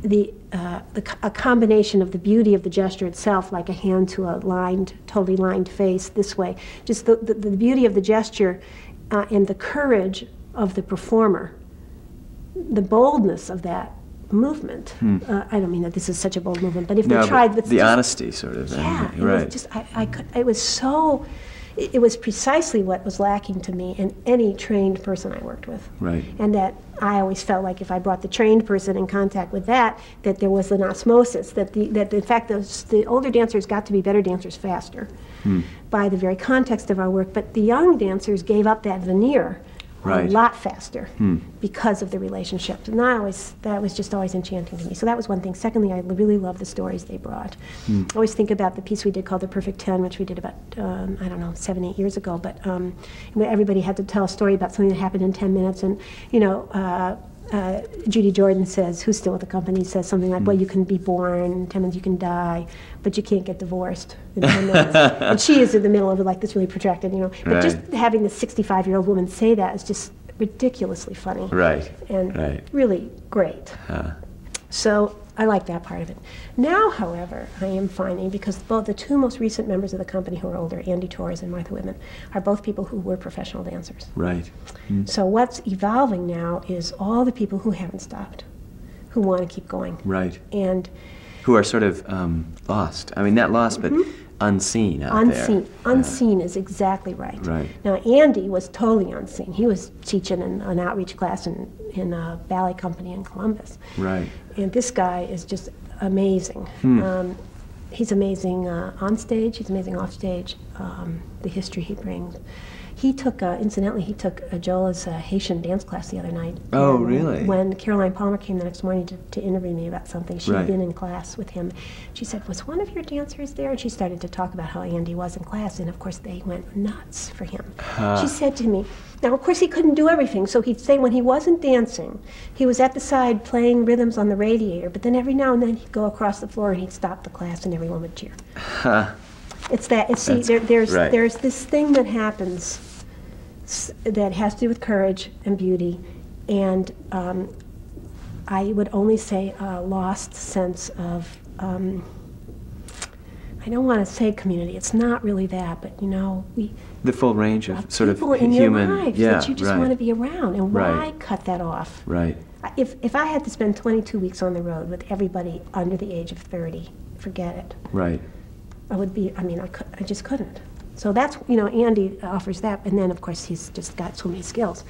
the, uh, the a combination of the beauty of the gesture itself, like a hand to a lined, totally lined face this way, just the, the, the beauty of the gesture uh, and the courage of the performer, the boldness of that movement. Uh, I don't mean that this is such a bold movement, but if Hmm. No, they tried with the just- honesty sort of. and- yeah, it right. was just I, I could, it was so it, it was precisely what was lacking to me in any trained person I worked with. Right. And that I always felt like if I brought the trained person in contact with that, that there was an osmosis. That the that in fact those, the older dancers got to be better dancers faster Hmm. by the very context of our work. But the young dancers gave up that veneer Right. a lot faster Hmm. because of the relationship. And I always, that was just always enchanting to me. So that was one thing. Secondly, I really love the stories they brought. Hmm. I always think about the piece we did called The Perfect Ten, which we did about, um, I don't know, seven, eight years ago. But um, everybody had to tell a story about something that happened in 10 minutes. And, you know, uh, uh, Judy Jordan says, who's still with the company, says something like, "Well, you can be born, ten months you can die, but you can't get divorced." in 10 minutes." and she is in the middle of like this really protracted, you know. But just having the 65-year-old woman say that is just ridiculously funny Right. and Right. really great. Huh. So I like that part of it. Now, however, I am finding because both the two most recent members of the company who are older, Andy Torres and Martha Wittman, are both people who were professional dancers. Right. So what's evolving now is all the people who haven't stopped, who want to keep going, Right. and Who are sort of um, lost. I mean, not lost, but unseen out unseen. there. Yeah. Unseen is exactly right. Right. Now Andy was totally unseen. He was teaching in an outreach class in in a ballet company in Columbus. Right. And this guy is just amazing. Hmm. Um, he's amazing uh, on stage. He's amazing off stage. Um, the history he brings. He took, uh, incidentally, he took uh, Jola's uh, Haitian dance class the other night. Oh, And really? When Caroline Palmer came the next morning to, to interview me about something, she had Right. been in class with him. She said, "Was one of your dancers there?" And she started to talk about how Andy was in class, and of course they went nuts for him. Huh. She said to me, "Now, of course he couldn't do everything, so he'd say when he wasn't dancing, he was at the side playing rhythms on the radiator. But then every now and then he'd go across the floor and he'd stop the class, and everyone would cheer." Huh. It's that. It's see, there, there's right. there's this thing that happens that has to do with courage and beauty, and um, I would only say a lost sense of. Um, I don't want to say community. It's not really that, but you know, we The full range of sort of in human. your lives yeah. that you just right. want to be around, and why Right. cut that off? Right. If if I had to spend 22 weeks on the road with everybody under the age of 30, forget it. Right. I would be, I mean, I, could, I just couldn't. So that's, you know, Andy offers that. And then, of course, he's just got so many skills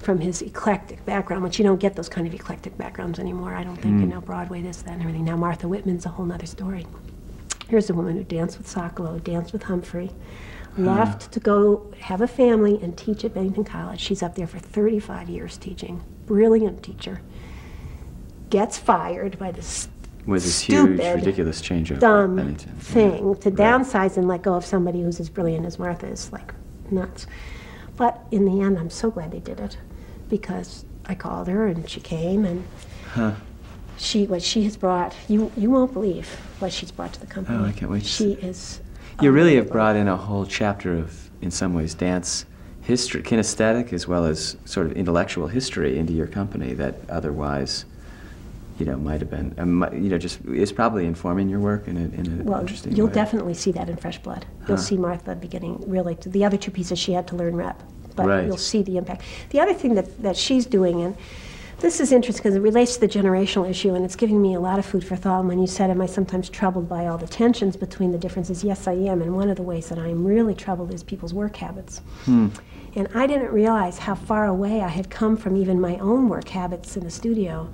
from his eclectic background, which you don't get those kind of eclectic backgrounds anymore, I don't think. You know, mm. Broadway, this, that, and everything. Now, Martha Wittman's a whole other story. Here's a woman who danced with Sokolow, danced with Humphrey, left to go have a family and teach at Bennington College. She's up there for 35 years teaching. Brilliant teacher. Gets fired by this Was this huge, ridiculous change of dumb Bennington. thing to Right. downsize and let go of somebody who's as brilliant as Martha is like nuts. But in the end, I'm so glad they did it because I called her and she came and Huh. she what she has brought you you won't believe what she's brought to the company. Oh, I can't wait She is. You really have brought in a whole chapter of, in some ways, dance history, kinesthetic as well as sort of intellectual history into your company that otherwise, you know, might have been, um, you know, just is probably informing your work in, a, in an Well, interesting you'll way. definitely see that in Fresh Blood. You'll Huh. see Martha beginning really to the other two pieces she had to learn rep, but Right. you'll see the impact. The other thing that, that she's doing, and this is interesting because it relates to the generational issue, and it's giving me a lot of food for thought. And when you said, "Am I sometimes troubled by all the tensions between the differences?" Yes, I am. And one of the ways that I'm really troubled is people's work habits. Hmm. And I didn't realize how far away I had come from even my own work habits in the studio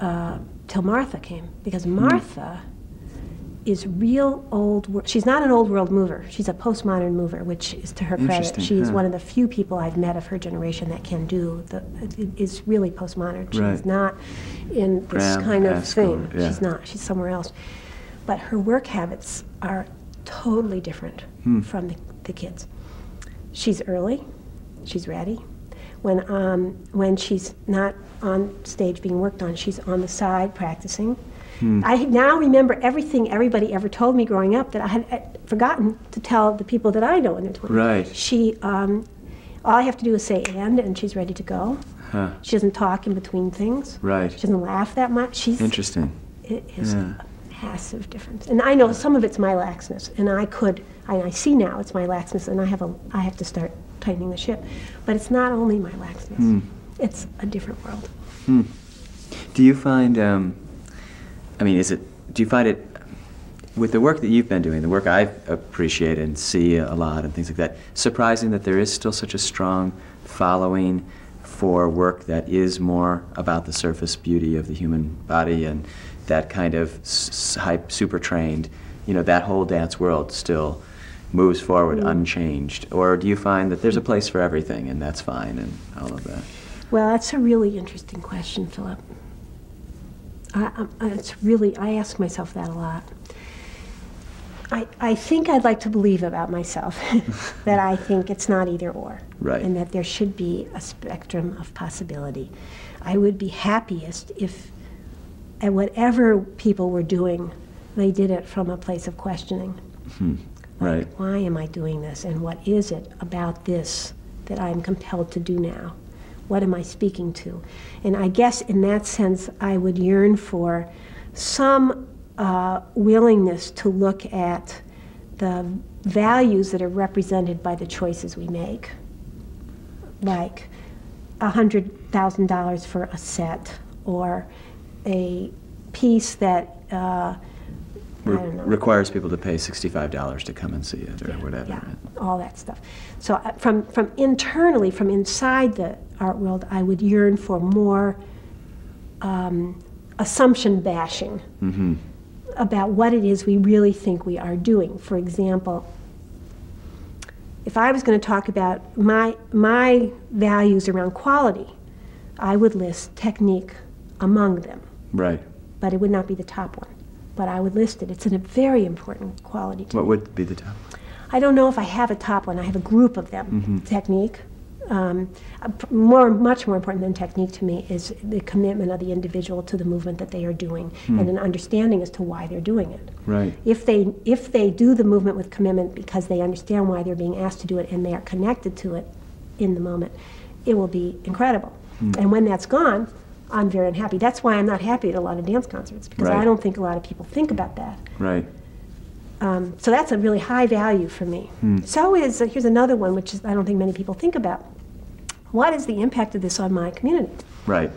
uh, till Martha came. Because Martha is real old. wor- She's not an old world mover. She's a postmodern mover, which is to her credit. She's huh. one of the few people I've met of her generation that can do the. Is really postmodern. She's Right. not in this Graham, kind of Haskell, thing. yeah. She's not. She's somewhere else. But her work habits are totally different Hmm. from the, the kids. She's early. She's ready. When um, when she's not on stage being worked on, she's on the side practicing. Hmm. I now remember everything everybody ever told me growing up that I had uh, forgotten to tell the people that I know in their 20s. Right. She, um, all I have to do is say and, and she's ready to go. Huh. She doesn't talk in between things. Right. She doesn't laugh that much. She's Interesting. it is Yeah. a massive difference. And I know some of it's my laxness, and I could, I, I see now it's my laxness, and I have a, I have to start tightening the ship. But it's not only my laxness; Hmm. It's a different world. Hmm. Do you find, um, I mean, is it, do you find it, with the work that you've been doing, the work I appreciate and see a lot and things like that, surprising that there is still such a strong following for work that is more about the surface beauty of the human body and that kind of hype, super trained, you know, that whole dance world still moves forward unchanged? Or do you find that there's a place for everything and that's fine and all of that? Well, that's a really interesting question, Philip. I, I, it's really, I ask myself that a lot. I, I think I'd like to believe about myself that I think it's not either or. Right. And that there should be a spectrum of possibility. I would be happiest if, at whatever people were doing, they did it from a place of questioning. Hmm. Right. Why am I doing this? And what is it about this that I'm compelled to do now? What am I speaking to? And I guess in that sense, I would yearn for some uh, willingness to look at the values that are represented by the choices we make, like $100,000 for a set or a piece that, uh, Re- requires people to pay $65 to come and see it or whatever. Yeah, all that stuff. So uh, from, from internally, from inside the art world, I would yearn for more um, assumption bashing hmm about what it is we really think we are doing. For example, if I was going to talk about my, my values around quality, I would list technique among them, Right. but it would not be the top one. But I would list it. It's a very important quality to What me. would be the top? I don't know if I have a top one. I have a group of them. Mm-hmm. Technique. Um, more, much more important than technique to me is the commitment of the individual to the movement that they are doing Hmm. and an understanding as to why they're doing it. Right. If they, if they do the movement with commitment because they understand why they're being asked to do it and they are connected to it in the moment, it will be incredible. Hmm. And when that's gone, I'm very unhappy. That's why I'm not happy at a lot of dance concerts because Right. I don't think a lot of people think about that. Right. Um, so that's a really high value for me. So is, uh, here's another one, which is, I don't think many people think about. What is the impact of this on my community? Right.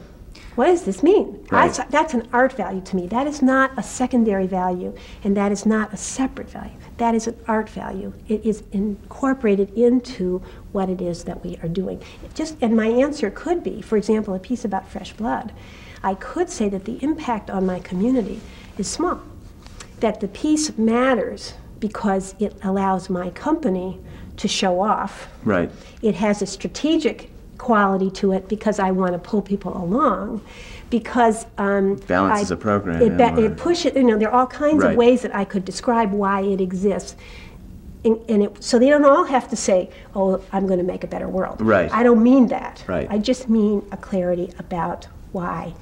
What does this mean? Right. That's, that's an art value to me. That is not a secondary value, and that is not a separate value. That is an art value. It is incorporated into what it is that we are doing. It just, and my answer could be, for example, a piece about fresh blood. I could say that the impact on my community is small. That the piece matters because it allows my company to show off Right. it has a strategic quality to it because I want to pull people along. Because um, Balances I- a program It, ba- it pushes. You know, there are all kinds Right. of ways that I could describe why it exists. And, and it, so they don't all have to say, "Oh, I'm going to make a better world." Right. I don't mean that. Right. I just mean a clarity about why.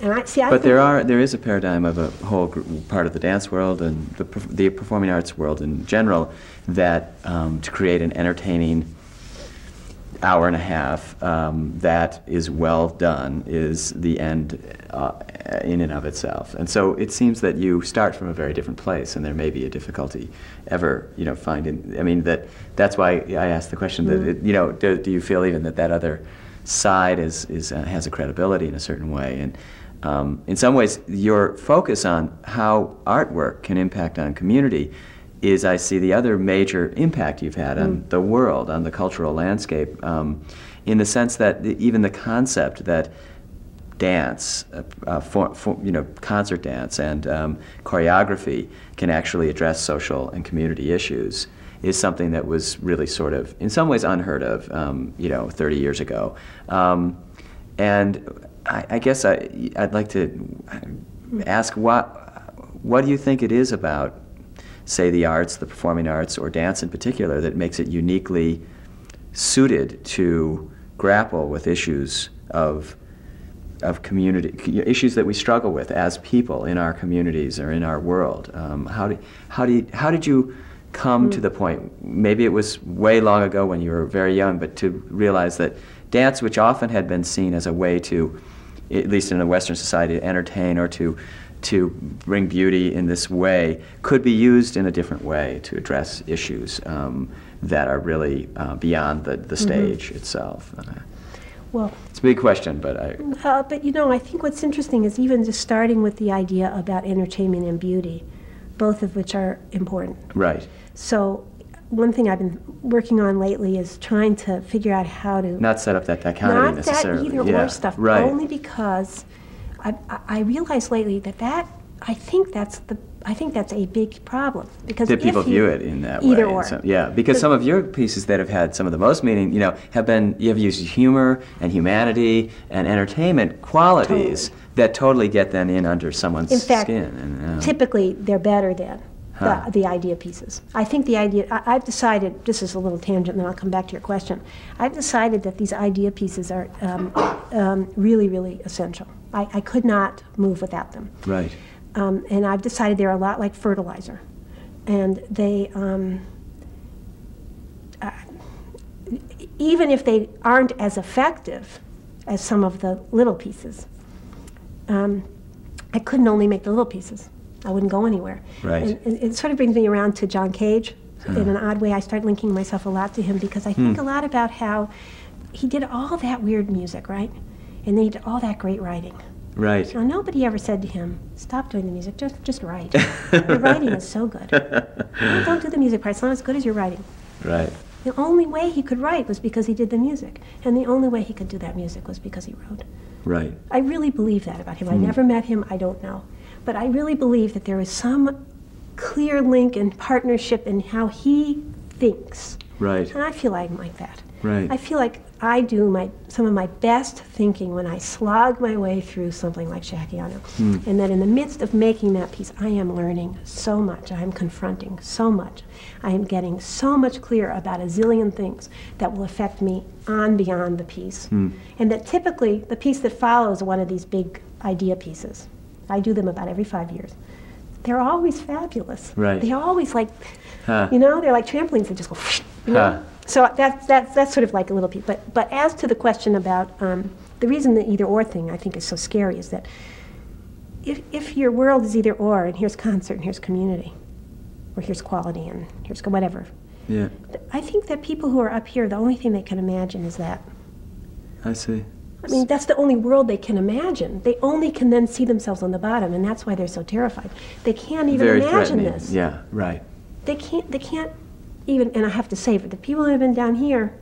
And I see. I But there are there is a paradigm of a whole gr- part of the dance world and the, the performing arts world in general that um, to create an entertaining hour and a half um, that is well done is the end uh, in and of itself. And so it seems that you start from a very different place, and there may be a difficulty ever, you know, finding. I mean that that's why I asked the question. That it, you know, do, do you feel even that that other side is is uh, has a credibility in a certain way and. Um, in some ways, your focus on how artwork can impact on community is, I see, the other major impact you've had on the world, on the cultural landscape, um, in the sense that the, even the concept that dance, uh, uh, for, for, you know, concert dance and um, choreography can actually address social and community issues is something that was really sort of, in some ways, unheard of, um, you know, 30 years ago. Um, and I, I guess I, I'd like to ask what, what do you think it is about, say, the arts, the performing arts, or dance in particular, that makes it uniquely suited to grapple with issues of of community issues that we struggle with as people in our communities or in our world. Um, how did how do you, how did you come to the point? Maybe it was way long ago when you were very young, but to realize that dance, which often had been seen as a way to, at least in a Western society, to entertain or to to bring beauty in this way, could be used in a different way to address issues um, that are really uh, beyond the, the stage itself. Uh, Well, it's a big question, but I. Uh, but you know, I think what's interesting is even just starting with the idea about entertainment and beauty, both of which are important. Right. So, one thing I've been working on lately is trying to figure out how to Not set up that dichotomy not necessarily. that either yeah. or stuff, Right. only because I, I, I realized lately that that I think that's the I think that's a big problem because That people you- view it in that either way. or so- yeah, because some of your pieces that have had some of the most meaning, you know, have been you have used humor and humanity and entertainment qualities Totally. that totally get them in under someone's in fact skin. And, uh, typically they're better than Huh. the, the idea pieces. I think the idea, I, I've decided, this is a little tangent, and then I'll come back to your question. I've decided that these idea pieces are um, um, really, really essential. I, I could not move without them. Right. Um, and I've decided they're a lot like fertilizer. And they, um, uh, even if they aren't as effective as some of the little pieces, um, I couldn't only make the little pieces. I wouldn't go anywhere. Right. And, and it sort of brings me around to John Cage. Hmm. In an odd way, I start linking myself a lot to him because I think hmm. a lot about how he did all that weird music, right? And then he did all that great writing. Right. Now, nobody ever said to him, stop doing the music, just, just write. your writing is so good. No, don't do the music part, it's not as good as your writing. Right. The only way he could write was because he did the music. And the only way he could do that music was because he wrote. Right. I really believe that about him. I hmm. never met him, I don't know. But I really believe that there is some clear link and partnership in how he thinks. Right. And I feel I'm like that. Right. I feel like I do my some of my best thinking when I slog my way through something like Shehechianu. Hmm. And that in the midst of making that piece, I am learning so much. I am confronting so much. I am getting so much clear about a zillion things that will affect me on beyond the piece. Hmm. And that typically the piece that follows one of these big idea pieces, I do them about every five years. They're always fabulous. Right. They're always like, Huh. you know, they're like trampolines that just go, you know. Huh. So that's, that's, that's sort of like a little piece. But, but as to the question about um, the reason the either or thing I think is so scary is that if, if your world is either or, and here's concert and here's community, or here's quality and here's whatever, Yeah. I think that people who are up here, the only thing they can imagine is that. I see. I mean, that's the only world they can imagine. They only can then see themselves on the bottom, and that's why they're so terrified. They can't even Very imagine this. Yeah. Right. they can't they can't even and I have to say for the people who have been down here,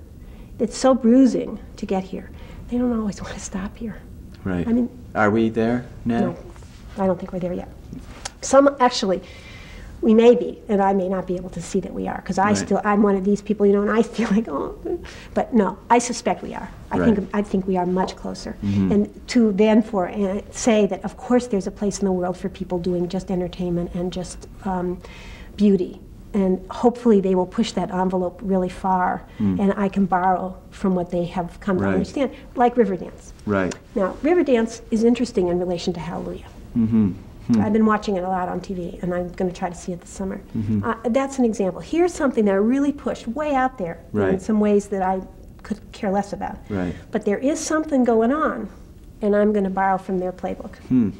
it's so bruising to get here. They don't always want to stop here. Right. I mean, Are we there now? no, I don't think we're there yet. Some actually, we may be, and I may not be able to see that we are because I Right. still I'm one of these people, you know, and I feel like oh, but no, I suspect we are. I Right. think I think we are much closer. And to then for uh, say that of course there's a place in the world for people doing just entertainment and just um, beauty. And hopefully they will push that envelope really far, and I can borrow from what they have come to understand, like Riverdance. Right. Now, Riverdance is interesting in relation to Hallelujah. Mm-hmm. I've been watching it a lot on TV, and I'm going to try to see it this summer. Mm-hmm. Uh, that's an example. Here's something that I really pushed way out there in some ways that I could care less about. Right. But there is something going on, and I'm going to borrow from their playbook. Hmm.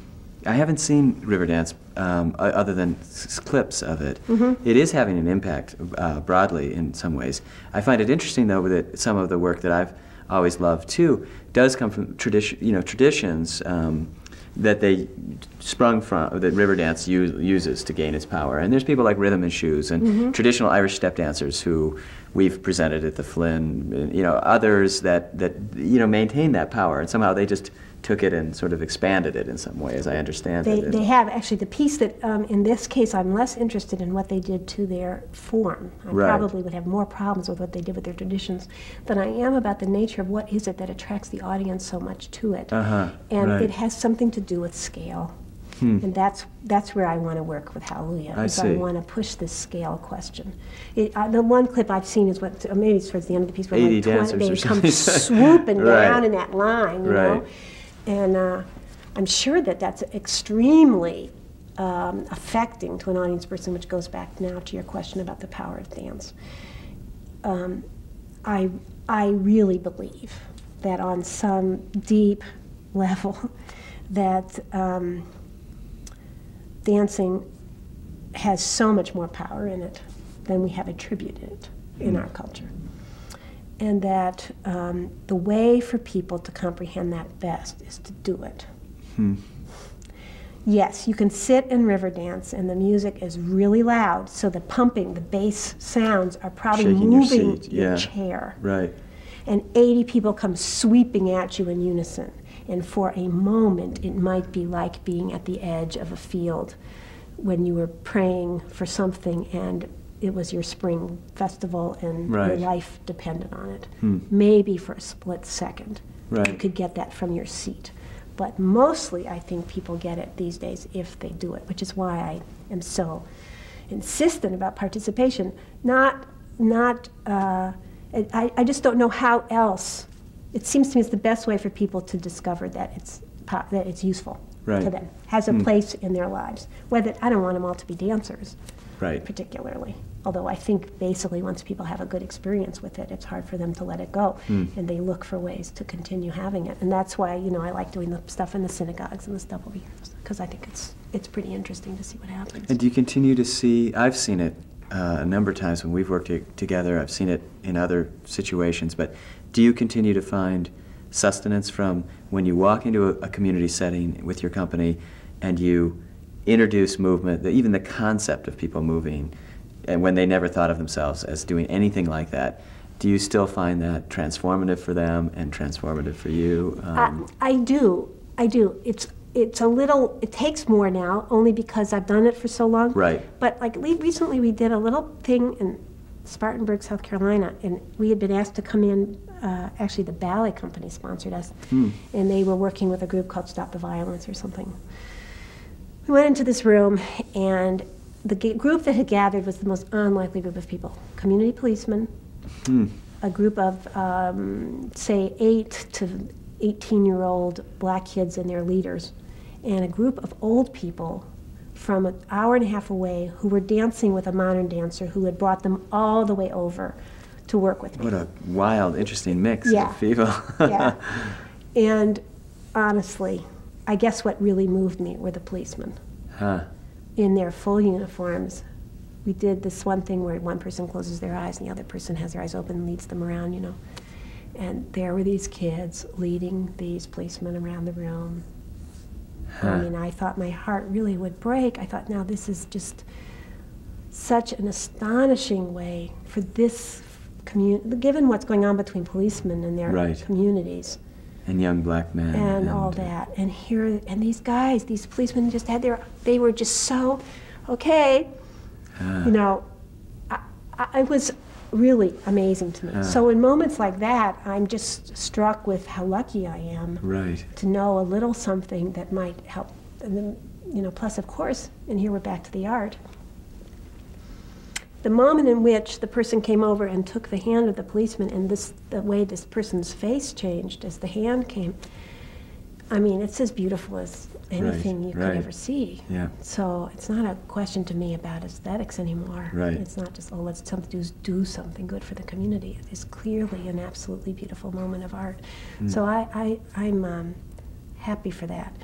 I haven't seen Riverdance um, other than s- clips of it. Mm-hmm. It is having an impact uh, broadly in some ways. I find it interesting though that some of the work that I've always loved too does come from tradition, you know, traditions um, that they sprung from that Riverdance u- uses to gain its power. And there's people like Rhythm in Shoes and Mm-hmm. traditional Irish step dancers who we've presented at the Flynn. You know, others that that you know maintain that power and somehow they just took it and sort of expanded it in some way, as I understand They, it. they have actually the piece that um, in this case I'm less interested in what they did to their form. I Right. probably would have more problems with what they did with their traditions than I am about the nature of what is it that attracts the audience so much to it. Uh-huh, And right. it has something to do with scale. Hmm. And that's that's where I want to work with Hallelujah. I is I want to push this scale question. It, uh, the one clip I've seen is what uh, maybe it's towards the end of the piece where 80 like 20 dancers they come swooping Right. down in that line, you know. And uh, I'm sure that that's extremely um, affecting to an audience person, which goes back now to your question about the power of dance. Um, I, I really believe that on some deep level, that um, dancing has so much more power in it than we have attributed it in our culture and that um, the way for people to comprehend that best is to do it. Yes, you can sit and river dance, and the music is really loud, so the pumping, the bass sounds are probably Shaking your moving seat, your yeah. chair. Right. And 80 people come sweeping at you in unison. And for a moment, it might be like being at the edge of a field when you were praying for something and it was your spring festival and your life depended on it. Maybe for a split second. You could get that from your seat. But mostly, I think people get it these days if they do it, which is why I am so insistent about participation. Not, not. Uh, I, I just don't know how else. It seems to me it's the best way for people to discover that it's that it's useful right. to them, has a mm. place in their lives. Whether I don't want them all to be dancers, right. particularly. Although I think basically once people have a good experience with it, it's hard for them to let it go, mm. and they look for ways to continue having it. And that's why you know I like doing the stuff in the synagogues and the stuff over here because I think it's it's pretty interesting to see what happens. And do you continue to see? I've seen it uh, a number of times when we've worked together. I've seen it in other situations, but do you continue to find sustenance from when you walk into a, a community setting with your company and you introduce movement, even the concept of people moving, and when they never thought of themselves as doing anything like that, do you still find that transformative for them and transformative for you? Um, I, I do. I do. It's it's a little it takes more now only because I've done it for so long. Right. But like recently we did a little thing in Spartanburg, South Carolina, and we had been asked to come in. Uh, actually, the ballet company sponsored us, mm. and they were working with a group called Stop the Violence or something. We went into this room, and the group that had gathered was the most unlikely group of people: community policemen, mm. a group of um, say eight to 18-year-old black kids and their leaders, and a group of old people from an hour and a half away who were dancing with a modern dancer who had brought them all the way over to work with me. What a wild, interesting mix yeah. of people. yeah. And honestly, I guess what really moved me were the policemen. Huh. In their full uniforms. We did this one thing where one person closes their eyes and the other person has their eyes open and leads them around, you know. And there were these kids leading these policemen around the room, Huh. I mean, I thought my heart really would break. I thought, now this is just such an astonishing way for this community, given what's going on between policemen and their right. communities. And young black men. And, and, all that. And here, and these guys, these policemen just had their, they were just so, okay. Huh. You know, I, I was really amazing to me. Uh, so in moments like that, I'm just struck with how lucky I am right. to know a little something that might help. And then, you know, plus of course, and here we're back to the art. The moment in which the person came over and took the hand of the policeman, and this the way this person's face changed as the hand came. I mean, it's as beautiful as anything right, you right. could ever see. Yeah. So it's not a question to me about aesthetics anymore. Right. It's not just, oh, let's do, do something good for the community. It is clearly an absolutely beautiful moment of art. Mm. So I, I, I'm um, happy for that.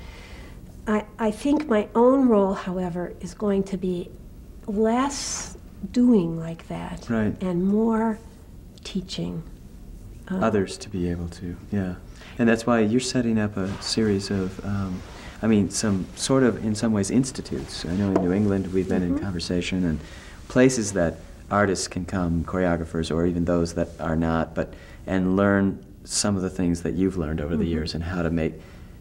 I, I think my own role, however, is going to be less doing like that right. and more teaching. Um, Others to be able to, yeah. And that's why you're setting up a series of um, I mean, some sort of, in some ways, institutes. I know in New England we've been mm -hmm. in mm-hmm. conversation and places that artists can come, choreographers, or even those that are not, but and learn some of the things that you've learned over mm -hmm. the mm-hmm. years and how to make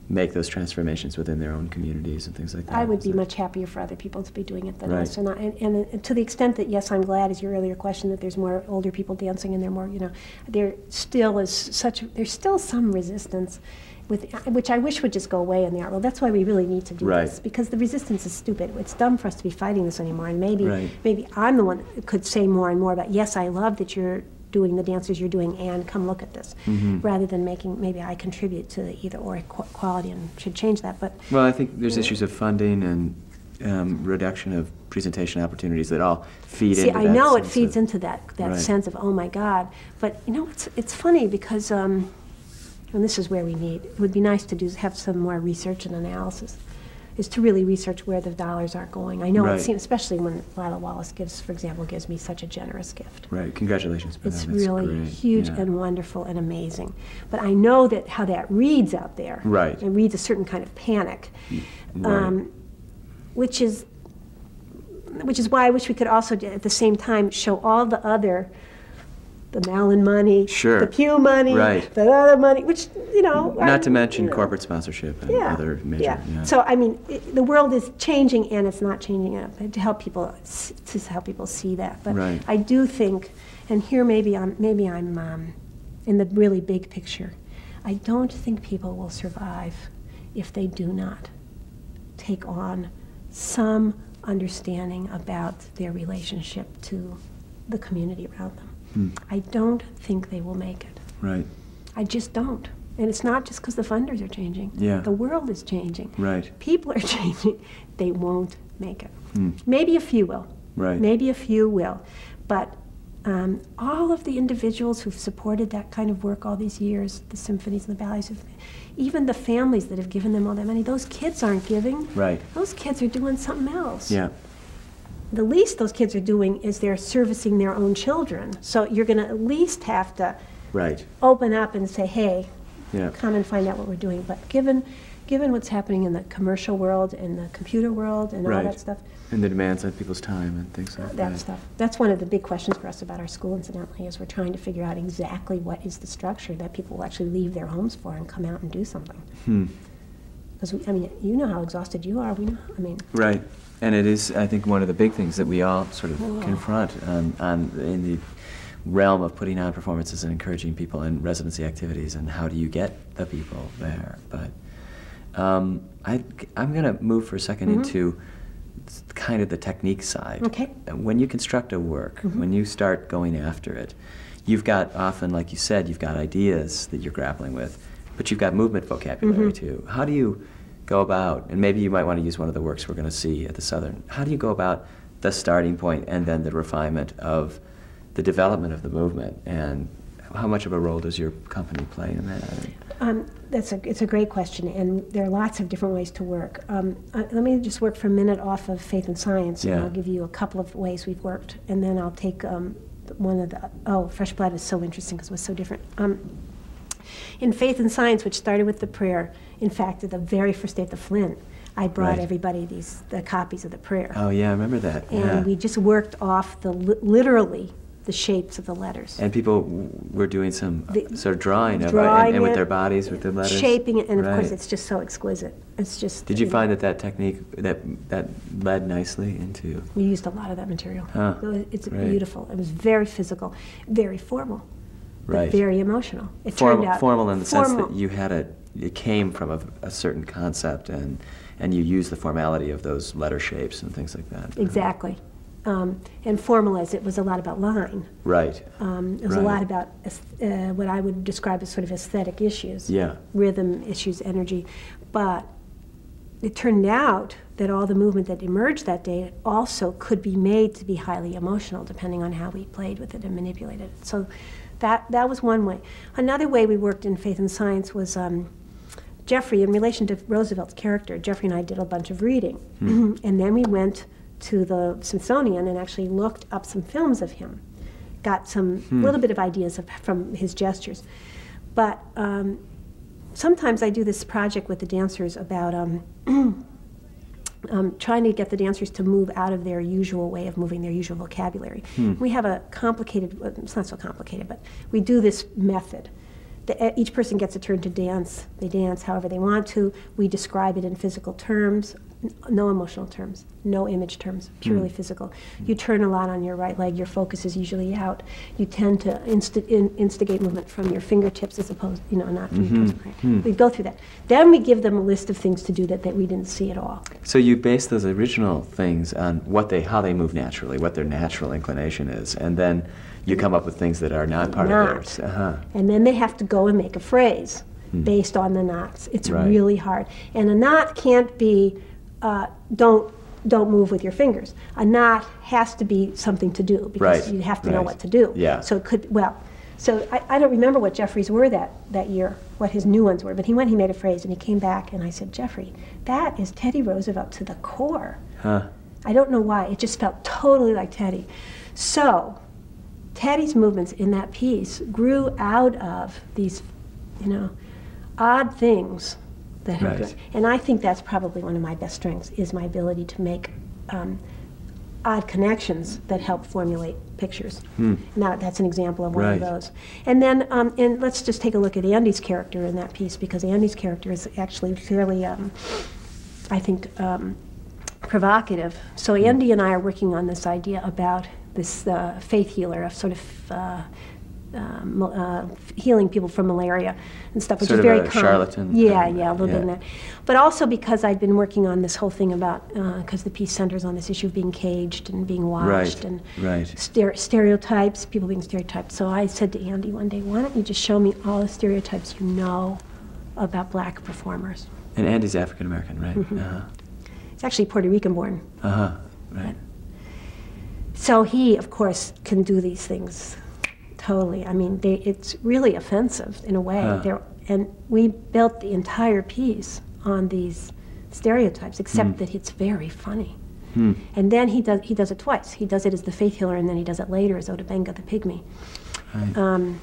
make those transformations within their own communities and things like that. I would be much happier for other people to be doing it than right. us. And, I, and, and, to the extent that, yes, I'm glad, as your earlier question, that there's more older people dancing and they're more, you know, there still is such, there's still some resistance with, which I wish would just go away in the art world. That's why we really need to do right. this because the resistance is stupid. It's dumb for us to be fighting this anymore. And maybe, right. maybe I'm the one that could say more and more about. Yes, I love that you're doing the dances you're doing, and come look at this, mm-hmm. rather than making maybe I contribute to the either or quality and should change that. But well, I think there's issues of funding and um, reduction of presentation opportunities that all feed See, into. I know it of, feeds into that that right. sense of oh my God. But you know, it's it's funny because. Um, and this is where we need, it would be nice to do, have some more research and analysis, is to really research where the dollars are going. I know right. it seems, especially when Lila Wallace gives, for example, gives me such a generous gift. Right, congratulations. It's that. really great. huge yeah. and wonderful and amazing. But I know that how that reads out there. Right. It reads a certain kind of panic. Right. Um, which is which is why I wish we could also at the same time show all the other the Mellon money, sure. the Pew money, right. the other money, which you know. Not are, to mention you know. corporate sponsorship and yeah. other major. Yeah. yeah. So I mean, it, the world is changing, and it's not changing enough to help people to help people see that. But right. I do think, and here maybe I'm maybe I'm um, in the really big picture. I don't think people will survive if they do not take on some understanding about their relationship to the community around them. Hmm. I don't think they will make it. Right. I just don't. And it's not just because the funders are changing. Yeah. The world is changing. Right. People are changing. They won't make it. Hmm. Maybe a few will. Right. Maybe a few will. But um, all of the individuals who've supported that kind of work all these years, the symphonies and the ballets, even the families that have given them all that money, those kids aren't giving. Right. Those kids are doing something else. Yeah. The least those kids are doing is they're servicing their own children. So you're going to at least have to Right. open up and say, hey, Yeah. come and find out what we're doing. But given, given what's happening in the commercial world and the computer world and all that stuff, And the demands on people's time and things like that. that stuff, that's one of the big questions for us about our school, incidentally, is we're trying to figure out exactly what is the structure that people will actually leave their homes for and come out and do something. Hmm. Because, I mean, you know how exhausted you are. We know, I mean, Right. And it is, I think, one of the big things that we all sort of Yeah. confront on, on, in the realm of putting on performances and encouraging people in residency activities and how do you get the people there. But um, I, I'm going to move for a 2nd Mhm. into kind of the technique side. Okay. When you construct a work, Mhm. when you start going after it, you've got often, like you said, you've got ideas that you're grappling with, but you've got movement vocabulary Mhm. too. How do you go about, and maybe you might want to use one of the works we're going to see at the Southern, how do you go about the starting point and then the refinement of the development of the movement? And how much of a role does your company play in that? Um, that's a, it's a great question, and there are lots of different ways to work. Um, uh, let me just work for a minute off of faith and science, and I'll give you a couple of ways we've worked, and then I'll take um, one of the. Oh, fresh blood is so interesting because it was so different. In faith and science, which started with the prayer, in fact, at the very first day at the Flynn, I brought Right. everybody these the copies of the prayer, Oh, yeah, I remember that. and yeah. we just worked off the li- literally the shapes of the letters. And people w- were doing some uh, The- sort of drawing of it, drawing and, and with their bodies, with the letters. shaping it, and of course, it's just so exquisite. It's just. Did you know, find that that technique that that led nicely into? We used a lot of that material. Huh, It was- It's great. beautiful. It was very physical, very formal, Right. very emotional. It formal, turned out formal in the sense that you had a it came from a, a certain concept and and you used the formality of those letter shapes and things like that. exactly, um, and formal as it was a lot about line. Right. Um, it was a lot about uh, what I would describe as sort of aesthetic issues. Yeah. Rhythm issues, energy, but it turned out that all the movement that emerged that day also could be made to be highly emotional depending on how we played with it and manipulated it. So that, that was one way. Another way we worked in faith and science was um, Jeffrey, in relation to Roosevelt's character, Jeffrey and I did a bunch of reading. and then we went to the Smithsonian and actually looked up some films of him. Got some little bit of ideas of, from his gestures. But um, sometimes I do this project with the dancers about um, um, trying to get the dancers to move out of their usual way of moving, their usual vocabulary. We have a complicated, it's not so complicated, but we do this method. The, each person gets a turn to dance. They dance however they want to. We describe it in physical terms, no emotional terms, no image terms, purely hmm. physical. You turn a lot on your right leg. Your focus is usually out. You tend to insti- in, instigate movement from your fingertips as opposed, you know, not from your toes. Right? Hmm. We go through that. Then we give them a list of things to do that, that we didn't see at all. So you base those original things on what they how they move naturally, what their natural inclination is, and then you come up with things that are not part Not. of theirs. Uh-huh. And then they have to go and make a phrase hmm. based on the knots. It's Right. really hard. And a knot can't be uh, don't don't move with your fingers. A knot has to be something to do because Right, you have to know what to do. Yeah. So it could well. So I, I don't remember what Jeffrey's were that, that year, what his new ones were, but he went, he made a phrase, and he came back, and I said, Jeffrey, that is Teddy Roosevelt to the core. Huh. I don't know why. It just felt totally like Teddy. So, Teddy's movements in that piece grew out of these, you know, odd things that Right. And I think that's probably one of my best strengths is my ability to make um, odd connections that help formulate pictures. Now, that's an example of one Right. of those. And then, um, and let's just take a look at Andy's character in that piece because Andy's character is actually fairly, um, I think, um, provocative. So Andy and I are working on this idea about this uh, faith healer, a sort of uh, uh, ma- uh, healing people from malaria and stuff, which Sort is very common. charlatan Yeah, yeah, a little bit in that. But also because I'd been working on this whole thing about, because the piece centers on this issue of being caged and being watched Right, and right. stere- stereotypes, people being stereotyped. So I said to Andy one day, why don't you just show me all the stereotypes you know about black performers? And Andy's African American, right? Mm-hmm. Uh-huh. He's actually Puerto Rican born. Uh-huh. Right. So he, of course, can do these things totally. I mean, they, it's really offensive in a way. Huh. And we built the entire piece on these stereotypes, except that it's very funny. Hmm. And then he does, he does it twice. He does it as the faith healer, and then he does it later as Ota Benga the pygmy. Right. Um,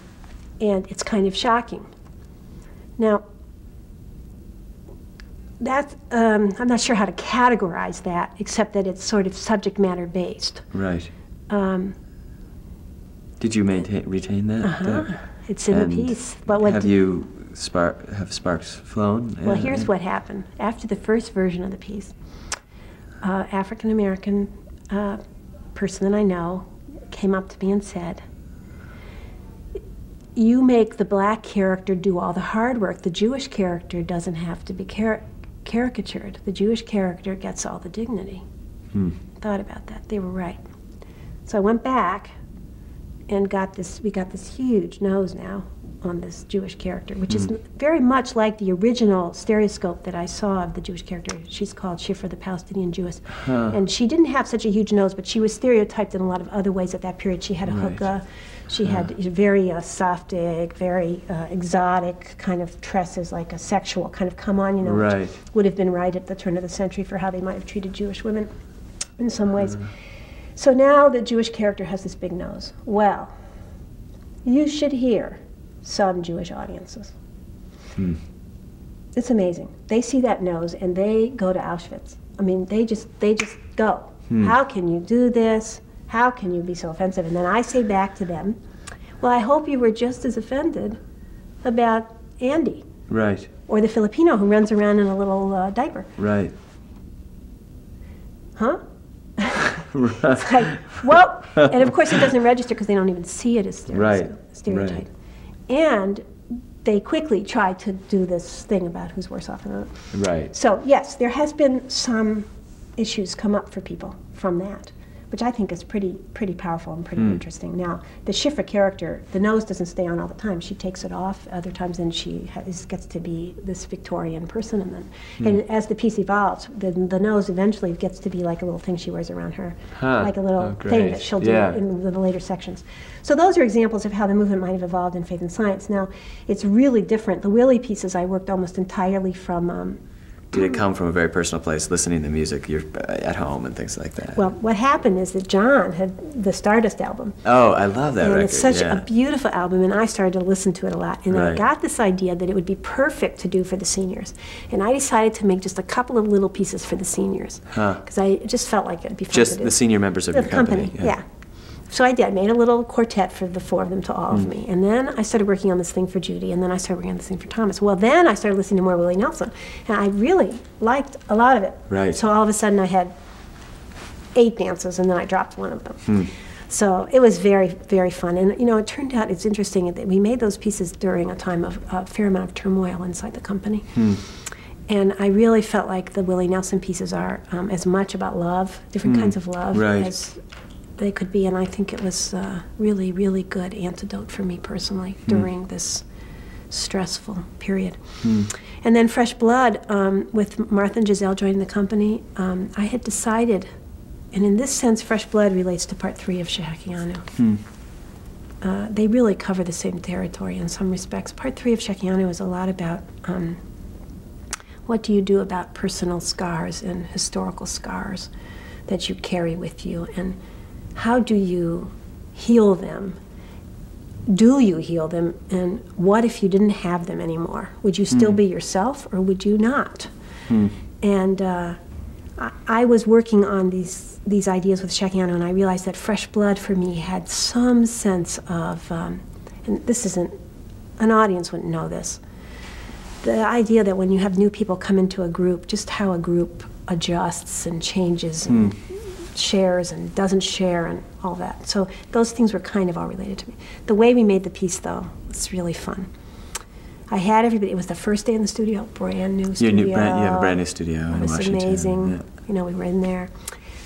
and it's kind of shocking. Now, that, um, I'm not sure how to categorize that, except that it's sort of subject matter based. Right. Um, Did you maintain retain that? Uh-huh. that- It's in the piece. But what have you spark have sparks flown? well, Uh, here's what happened. After the first version of the piece, uh, African American uh, person that I know came up to me and said, "You make the black character do all the hard work. The Jewish character doesn't have to be car- caricatured. The Jewish character gets all the dignity." Hmm. Thought about that. They were right. So I went back and got this. We got this huge nose now on this Jewish character, which is very much like the original stereoscope that I saw of the Jewish character. She's called Schiffer, the Palestinian Jewess, Huh. and she didn't have such a huge nose, but she was stereotyped in a lot of other ways at that period. She had a Right. hookah. She had very uh, softig, very uh, exotic kind of tresses, like a sexual kind of come on, you know, which Right. would have been right at the turn of the century for how they might have treated Jewish women in some ways. So now the Jewish character has this big nose. Well, you should hear some Jewish audiences. Hmm. It's amazing. They see that nose and they go to Auschwitz. I mean, they just they just go. Hmm. How can you do this? How can you be so offensive? And then I say back to them, well, I hope you were just as offended about Andy Right. or the Filipino who runs around in a little uh, diaper. Right. Huh? Right. It's like, whoa! And of course, it doesn't register because they don't even see it as stereo- Right, stereotype. And they quickly try to do this thing about who's worse off other. Right. So, yes, there has been some issues come up for people from that, which I think is pretty pretty powerful and pretty interesting. Now, the Schiffer character, the nose doesn't stay on all the time. She takes it off other times, and she has, gets to be this Victorian person. And then, and as the piece evolves, the, the nose eventually gets to be like a little thing she wears around her, Huh. like a little Oh, thing that she'll do Yeah. in the, the later sections. So those are examples of how the movement might have evolved in faith and science. Now, it's really different. The Willie pieces I worked almost entirely from. Um, Did it come from a very personal place, listening to music you're uh, at home and things like that? Well, what happened is that John had the Stardust album. oh, I love that and record. it's such yeah. a beautiful album, and I started to listen to it a lot. And I got this idea that it would be perfect to do for the seniors. And I decided to make just a couple of little pieces for the seniors. Huh. Because I just felt like it'd be fun Just the senior members of The your company. yeah. So I did. I made a little quartet for the four of them to all Hmm. of me. And then I started working on this thing for Judy, and then I started working on this thing for Thomas. Well, then I started listening to more Willie Nelson, and I really liked a lot of it. Right. So all of a sudden I had eight dances, and then I dropped one of them. Hmm. So it was very, very fun. And, you know, it turned out it's interesting that we made those pieces during a time of a fair amount of turmoil inside the company. Hmm. And I really felt like the Willie Nelson pieces are um, as much about love, different kinds of love, Hmm. Right. as they could be. And I think it was uh, really, really good antidote for me personally Hmm. during this stressful period. And then Fresh Blood, um, with Martha and Giselle joining the company, um, I had decided, and in this sense, Fresh Blood relates to part three of Shehechianu. Uh, they really cover the same territory in some respects. Part three of Shehechianu is a lot about um, what do you do about personal scars and historical scars that you carry with you, and how do you heal them? Do you heal them, and what if you didn't have them anymore? Would you still be yourself, or would you not? And uh, I, I was working on these these ideas with Shehechianu, and I realized that fresh blood for me had some sense of, um, and this isn't, an audience wouldn't know this. The idea that when you have new people come into a group, just how a group adjusts and changes and shares and doesn't share and all that. So those things were kind of all related to me. The way we made the piece, though, was really fun. I had everybody. It was the first day in the studio, brand new You, studio. new, brand, you have a brand new studio It was Washington. amazing. yeah. You know, we were in there,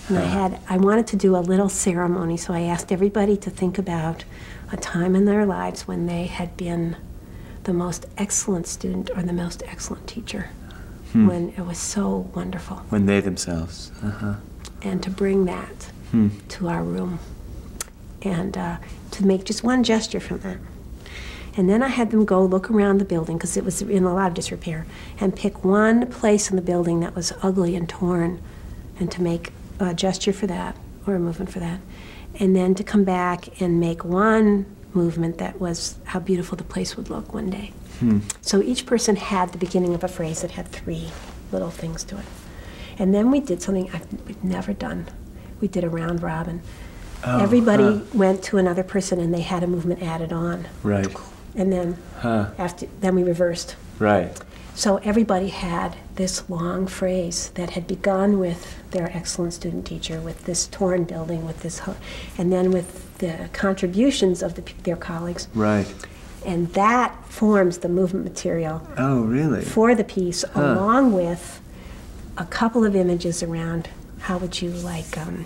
and I had. I wanted to do a little ceremony, so I asked everybody to think about a time in their lives when they had been the most excellent student or the most excellent teacher, Hmm. when it was so wonderful, When they themselves. Uh-huh. And to bring that Hmm. to our room, and uh, to make just one gesture from that. And then I had them go look around the building because it was in a lot of disrepair and pick one place in the building that was ugly and torn and to make a gesture for that or a movement for that. And then to come back and make one movement that was how beautiful the place would look one day. Hmm. So each person had the beginning of a phrase that had three little things to it. And then we did something I've we've never done. We did a round robin. Oh, Everybody huh. went to another person and they had a movement added on. Right. And then Huh. after then we reversed. Right. So everybody had this long phrase that had begun with their excellent student teacher, with this torn building, with this, ho- and then with the contributions of the, their colleagues. Right. And that forms the movement material Oh, really? for the piece, along with a couple of images around how would you like um,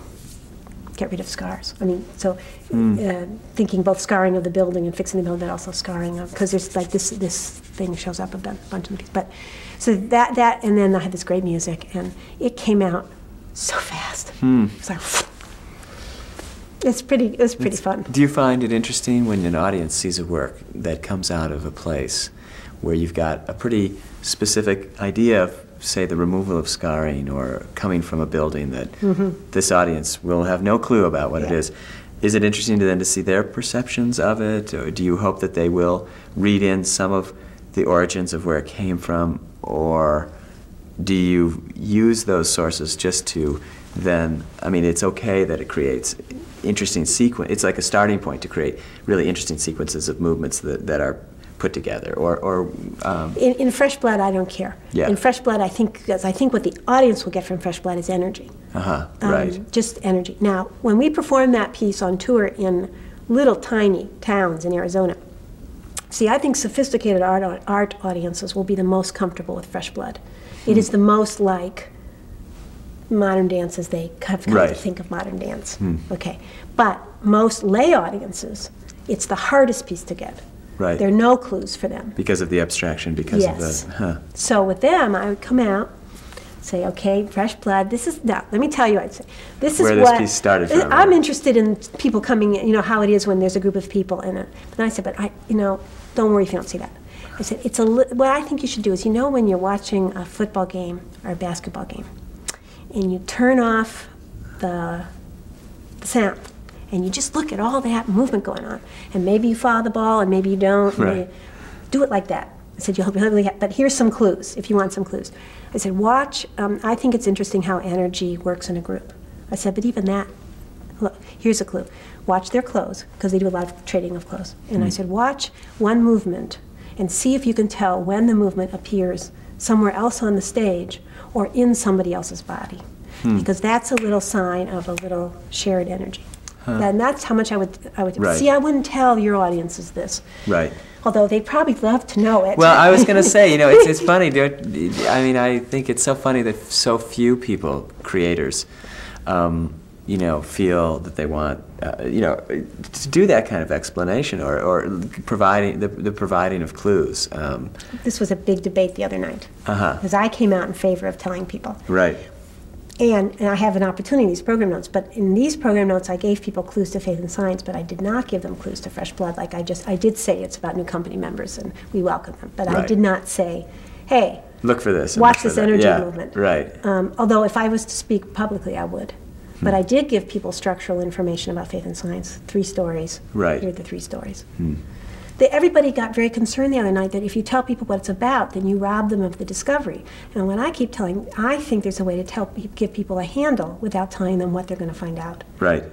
get rid of scars. I mean, so uh, thinking both scarring of the building and fixing the building, but also scarring of because there's like this this thing shows up a bunch of the. But so that that and then I had this great music and it came out so fast. It's like it's pretty. It was pretty fun. Do you find it interesting when an audience sees a work that comes out of a place where you've got a pretty specific idea of, say, the removal of scarring or coming from a building that mm-hmm. this audience will have no clue about what it. Yeah. is? Is it interesting to them to see their perceptions of it, or do you hope that they will read in some of the origins of where it came from, or do you use those sources just to then i mean it's okay that it creates interesting sequence it's like a starting point to create really interesting sequences of movements that, that are put together or, or um, In, in Fresh Blood, I don't care. Yeah. In Fresh Blood, I think because I think what the audience will get from Fresh Blood is energy. uh-huh Um, right Just energy. Now, when we perform that piece on tour in little tiny towns in Arizona, see, I think sophisticated art, art audiences will be the most comfortable with Fresh Blood. It is the most like modern dance as they have come to Right. Hmm. think of modern dance. Okay. But most lay audiences, it's the hardest piece to get. Right. There are no clues for them. because of the abstraction because Yes. of the huh So with them, I would come out, say, okay, fresh blood. This is now. Let me tell you, I'd say, this is Where this what piece started from, I'm right? interested in people coming. in, You know how it is when there's a group of people in it. But then I said, but I, you know, don't worry if you don't see that. I said, it's a. li- What I think you should do is, you know, when you're watching a football game or a basketball game, and you turn off the the sound, and you just look at all that movement going on, and maybe you follow the ball, and maybe you don't. Right. you- do it like that. I said, you'll really, ha- but here's some clues if you want some clues. I said, watch. Um, I think it's interesting how energy works in a group. I said, but even that, look, here's a clue. Watch their clothes because they do a lot of trading of clothes. And I said, watch one movement and see if you can tell when the movement appears somewhere else on the stage or in somebody else's body, because that's a little sign of a little shared energy. And that's how much I would, I would Right. see. I wouldn't tell your audiences this, right although they'd probably love to know it. well i was going to say you know it's, it's funny i mean i think it's so funny that so few people creators um, you know feel that they want uh, you know to do that kind of explanation or, or providing the, the providing of clues um, This was a big debate the other night. Uh-huh. Because I came out in favor of telling people. right And, and I have an opportunity in these program notes, but in these program notes, I gave people clues to faith and science, but I did not give them clues to fresh blood. Like I just, I did say it's about new company members and we welcome them, but I did not say, hey, look for this watch for this that. energy Yeah, movement. right Um, although if I was to speak publicly, I would. Hmm. But I did give people structural information about faith and science, three stories. Right. Here are the three stories. Hmm. They, everybody got very concerned the other night that if you tell people what it's about, then you rob them of the discovery. And when I keep telling, I think there's a way to tell, give people a handle without telling them what they're going to find out. right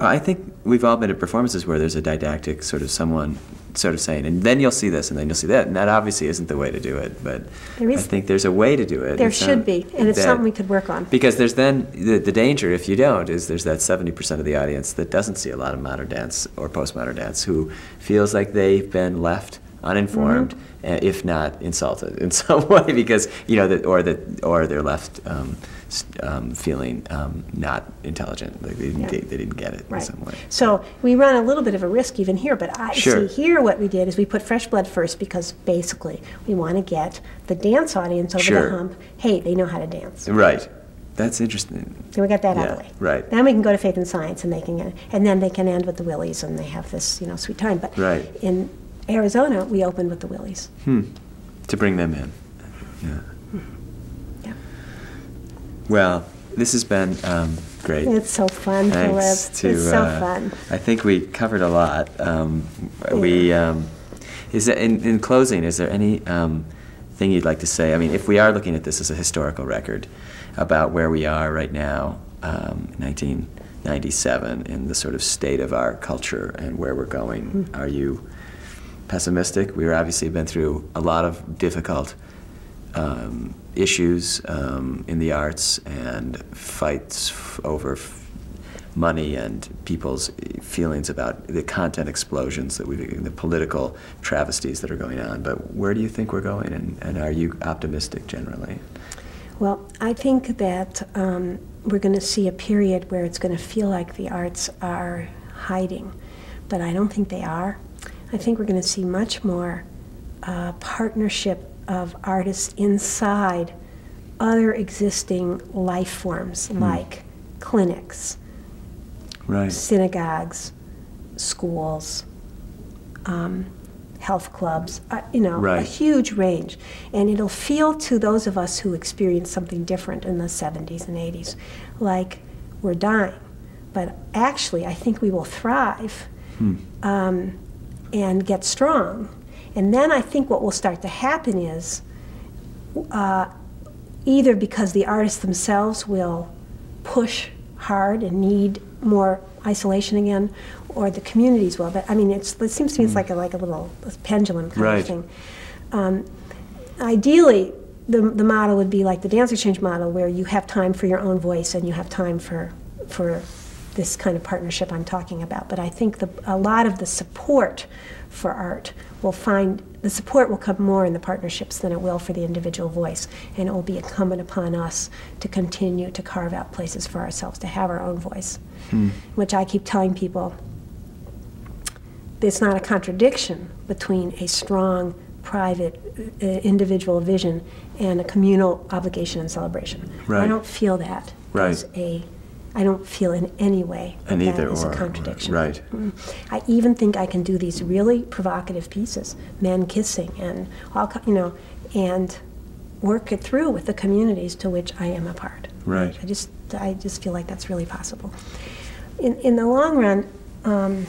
I think we've all been at performances where there's a didactic sort of someone sort of saying, and then you'll see this, and then you'll see that, and that obviously isn't the way to do it. But There is- I think there's a way to do it. There should not- be, and it's that- something we could work on. Because there's then the, the danger if you don't is there's that 70% of the audience that doesn't see a lot of modern dance or postmodern dance who feels like they've been left uninformed, Mm-hmm. uh, if not insulted in some way, because you know that or that or they're left um, um, feeling um, not intelligent, like they, didn't Yeah. they, they didn't get it in some way. So we run a little bit of a risk even here, but I Sure. see here what we did is we put fresh blood first because basically we want to get the dance audience over Sure. the hump. Hey, they know how to dance. Right. That's interesting. So we got that out of the way. right. Then we can go to faith and science, and they can get, and then they can end with the Willies, and they have this you know sweet time. But Right. in Arizona, we opened with the Willies. Hmm. To bring them in. Yeah. Yeah. Well, this has been um, great. It's so fun to live. Thanks to, it's so uh, fun. I think we covered a lot. Um, We, um, is there, in, in closing, is there any um, thing you'd like to say? I mean, if we are looking at this as a historical record about where we are right now, um, 1997, in the sort of state of our culture and where we're going, Hmm. are you pessimistic? We've obviously been through a lot of difficult um, issues um, in the arts and fights over money and people's feelings about the content explosions that we've, the political travesties that are going on. But where do you think we're going, and, and are you optimistic generally? Well, I think that um, we're going to see a period where it's going to feel like the arts are hiding, but I don't think they are. I think we're going to see much more uh, partnership of artists inside other existing life forms like clinics, Right. synagogues, schools, um, health clubs, uh, you know, a huge range. And it'll feel to those of us who experienced something different in the 70s and 80s like we're dying. But actually, I think we will thrive um, and get strong. And then I think what will start to happen is uh, either because the artists themselves will push hard and need more isolation again, or the communities will. But I mean, it's, it seems to me it's like a, like a little pendulum kind Right. of thing. Um, ideally, the, the model would be like the dance exchange model, where you have time for your own voice and you have time for for this kind of partnership I'm talking about. But I think the, a lot of the support for art. Will find the support will come more in the partnerships than it will for the individual voice, and it will be incumbent upon us to continue to carve out places for ourselves to have our own voice, which I keep telling people it's not a contradiction between a strong private uh, individual vision and a communal obligation and celebration. I don't feel that Right. as a I don't feel in any way that An either is or, a contradiction. right. Mm. I even think I can do these really provocative pieces, men kissing and all you know, and work it through with the communities to which I am a part. Right. I just I just feel like that's really possible. In in the long run, um,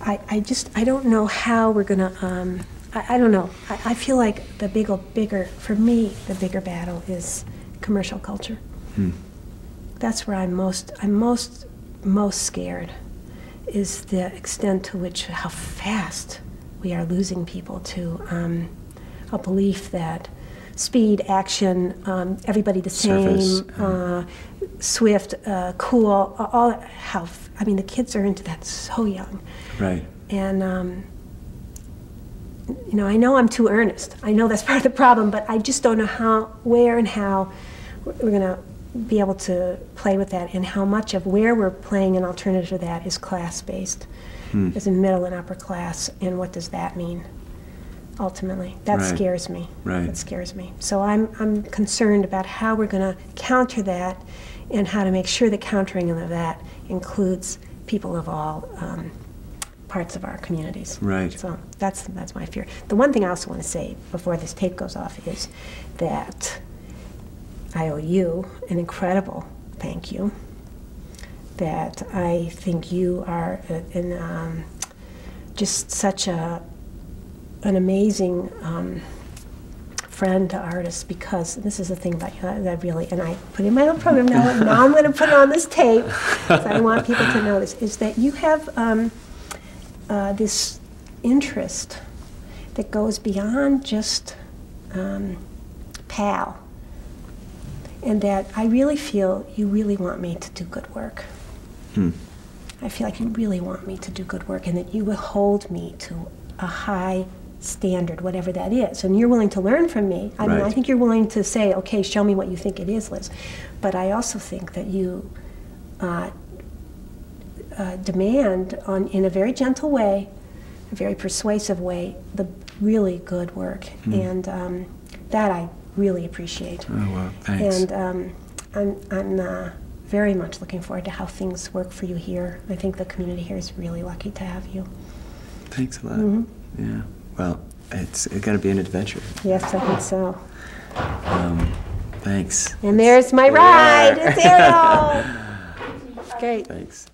I, I just I don't know how we're gonna. Um, I, I don't know. I, I feel like the bigger bigger for me the bigger battle is commercial culture. Hmm. That's where I'm most I'm most most scared is the extent to which how fast we are losing people to um, a belief that speed, action, um, everybody the Surface, same, uh, swift, uh, cool, all how I mean the kids are into that so young. Right. And, um, you know, I know I'm too earnest. I know that's part of the problem, but I just don't know how, where and how we're going to be able to play with that and how much of where we're playing an alternative to that is class-based, Hmm. is in middle and upper class, and what does that mean ultimately? That Right. scares me. Right. That scares me. So I'm, I'm concerned about how we're going to counter that and how to make sure the countering of that includes people of all um, parts of our communities. Right. So that's, that's my fear. The one thing I also want to say before this tape goes off is that I owe you an incredible thank you. That I think you are um, just such a, an amazing um, friend to artists because this is the thing about you that I really, and I put in my own program now, now I'm going to put it on this tape. 'cause I want people to know this is that you have um, uh, this interest that goes beyond just um, pal, and that I really feel you really want me to do good work. Hmm. I feel like you really want me to do good work and that you will hold me to a high standard, whatever that is. And you're willing to learn from me. I mean, I think you're willing to say, okay, show me what you think it is, Liz. But I also think that you uh, uh, demand, on, in a very gentle way, a very persuasive way, the really good work. And um, that I really appreciate. Oh, well, thanks. And um, I'm, I'm uh, very much looking forward to how things work for you here. I think the community here is really lucky to have you. Thanks a lot. Mhm. Yeah. Well, it's going to be an adventure. Yes, I think so. Um, thanks. And there's my There. ride. It's Ariel. Great. Thanks.